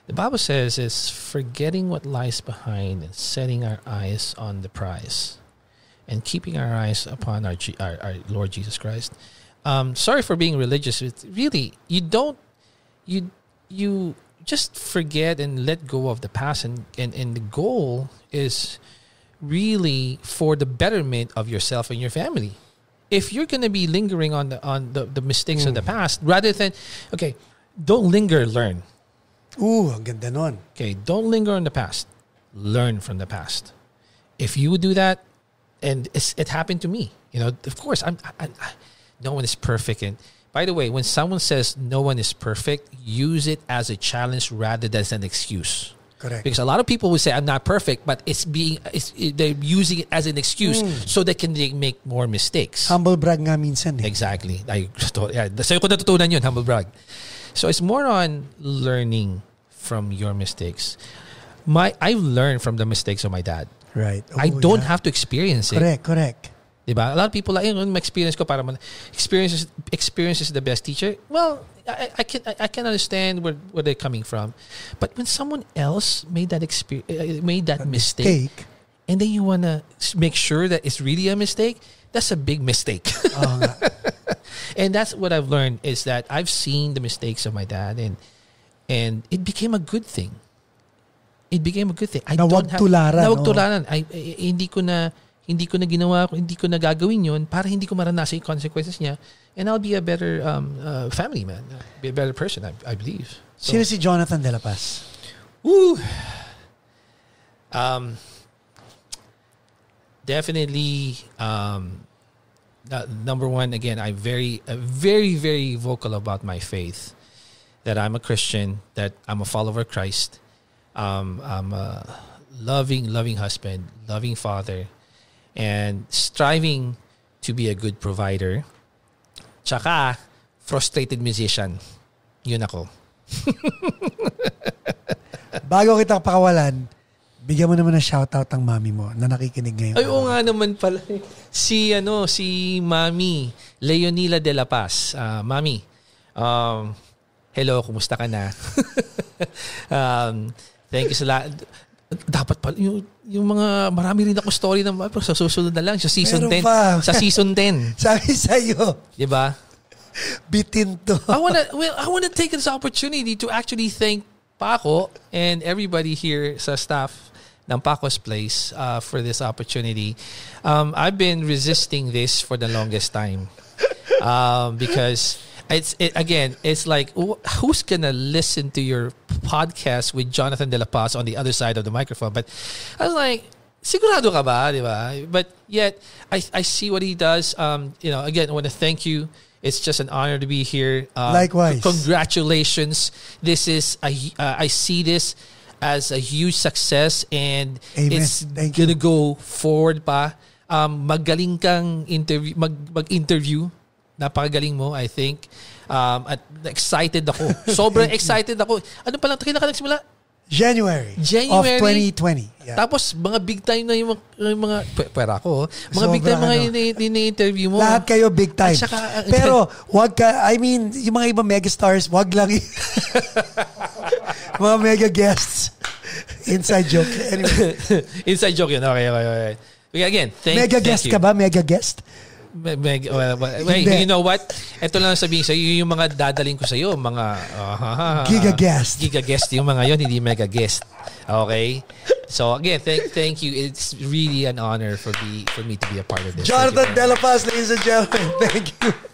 the Bible says is forgetting what lies behind and setting our eyes on the prize, and keeping our eyes upon our G- our, our Lord Jesus Christ. Um, sorry for being religious. It's really, you don't you you just forget and let go of the past and, and, and the goal is really for the betterment of yourself and your family. If you're gonna be lingering on the on the, the mistakes of the past, rather than okay, don't linger, learn. Ooh, ang ganda nun. Okay, don't linger on the past. Learn from the past. If you do that, and it's, it happened to me, you know, of course, I'm, I, I, no one is perfect. And by the way, when someone says no one is perfect, use it as a challenge rather than as an excuse. Correct. Because a lot of people will say I'm not perfect, but it's being it's, they're using it as an excuse so they can they make more mistakes. Humble brag nga minsan eh. Exactly. I yeah, sa'yo ko natutunan yun, humble brag. So it's more on learning from your mistakes. My I've learned from the mistakes of my dad. Right. I Oh, don't yeah. have to experience it. Correct, correct. Diba? A lot of people like, yung experience ko para man, experience is, experience is the best teacher. Well, I, I can I, I can understand where, where they're coming from, but when someone else made that experience, eh, eh, made that, mistake, Mistake. and then you wanna make sure that it's really a mistake, that's a big mistake. Oh, Oo and that's what I've learned is that I've seen the mistakes of my dad and and it became a good thing. It became a good thing. I Na wag tularan, Na wag no? Oh. tularan. I, I- hindi ko na hindi ko na ginawa, hindi ko na gagawin yun para hindi ko maranasan yung consequences niya. And I'll be a better um, uh, family man. Be a better person, I, I believe. So, Sino si Jonathan Dela Paz? Woo. Um, definitely. Um, uh, number one, again, I'm very, uh, very, very vocal about my faith. That I'm a Christian. That I'm a follower of Christ. Um, I'm a loving, loving husband, loving father, and striving to be a good provider. Tsaka, frustrated musician. Yun ako. Bago kita pakawalan, bigyan mo naman ng shoutout ang mami mo na nakikinig ngayon. Ay, oo nga naman pala. Si, ano, si Mami, Leonila de la Paz. Ah, Mami, um, hello, kumusta ka na? um, thank you sa lahat. Dapat pala, yung, yung mga, marami rin ako story ng pero sa susunod na lang, sa season Meron 10. pa. Sa season 10. Sabi sa'yo, Di ba? bitin to. I wanna well, I wanna take this opportunity to actually thank Paco and everybody here sa staff ng Paco's Place uh, for this opportunity. Um, I've been resisting this for the longest time um, because it's it, again it's like wh- who's gonna listen to your podcast with Jonathan Dela Paz on the other side of the microphone? But I was like. Sigurado ka ba, di ba? But yet, I, I see what he does. Um, you know, again, I want to thank you. It's just an honor to be here. Uh, Likewise. Congratulations. This is, a, uh, I see this as a huge success and Amen. it's Thank gonna go forward pa. Um, magaling kang interview, mag, mag-interview. Napakagaling mo, I think. Um, at excited ako. Sobrang excited ako. Ano pa lang, kailan ka nagsimula? January, January? of 2020. Yeah. Tapos mga big time na yung mga, yung mga pwera ko, oh. mga big Sobra, time mga ano. ini- ini-interview mo. Lahat kayo big time. At saka- Pero wag ka, I mean, yung mga ibang megastars, wag lang mga mega guests. Inside joke. Anyway, Inside joke yun. Okay, okay, okay. Okay, Again, thank, mega thank guest you. ka ba? Mega guest? Me- meg- well, well, wait, you know what? Ito lang sabihin sa'yo, yung mga dadaling ko sa'yo, mga... ah, Giga guest. Giga guest yung mga yon hindi mega guest. Okay? So again, thank thank you. It's really an honor for me for me to be a part of this. Jonathan very much. De La Paz, ladies and gentlemen. Thank you.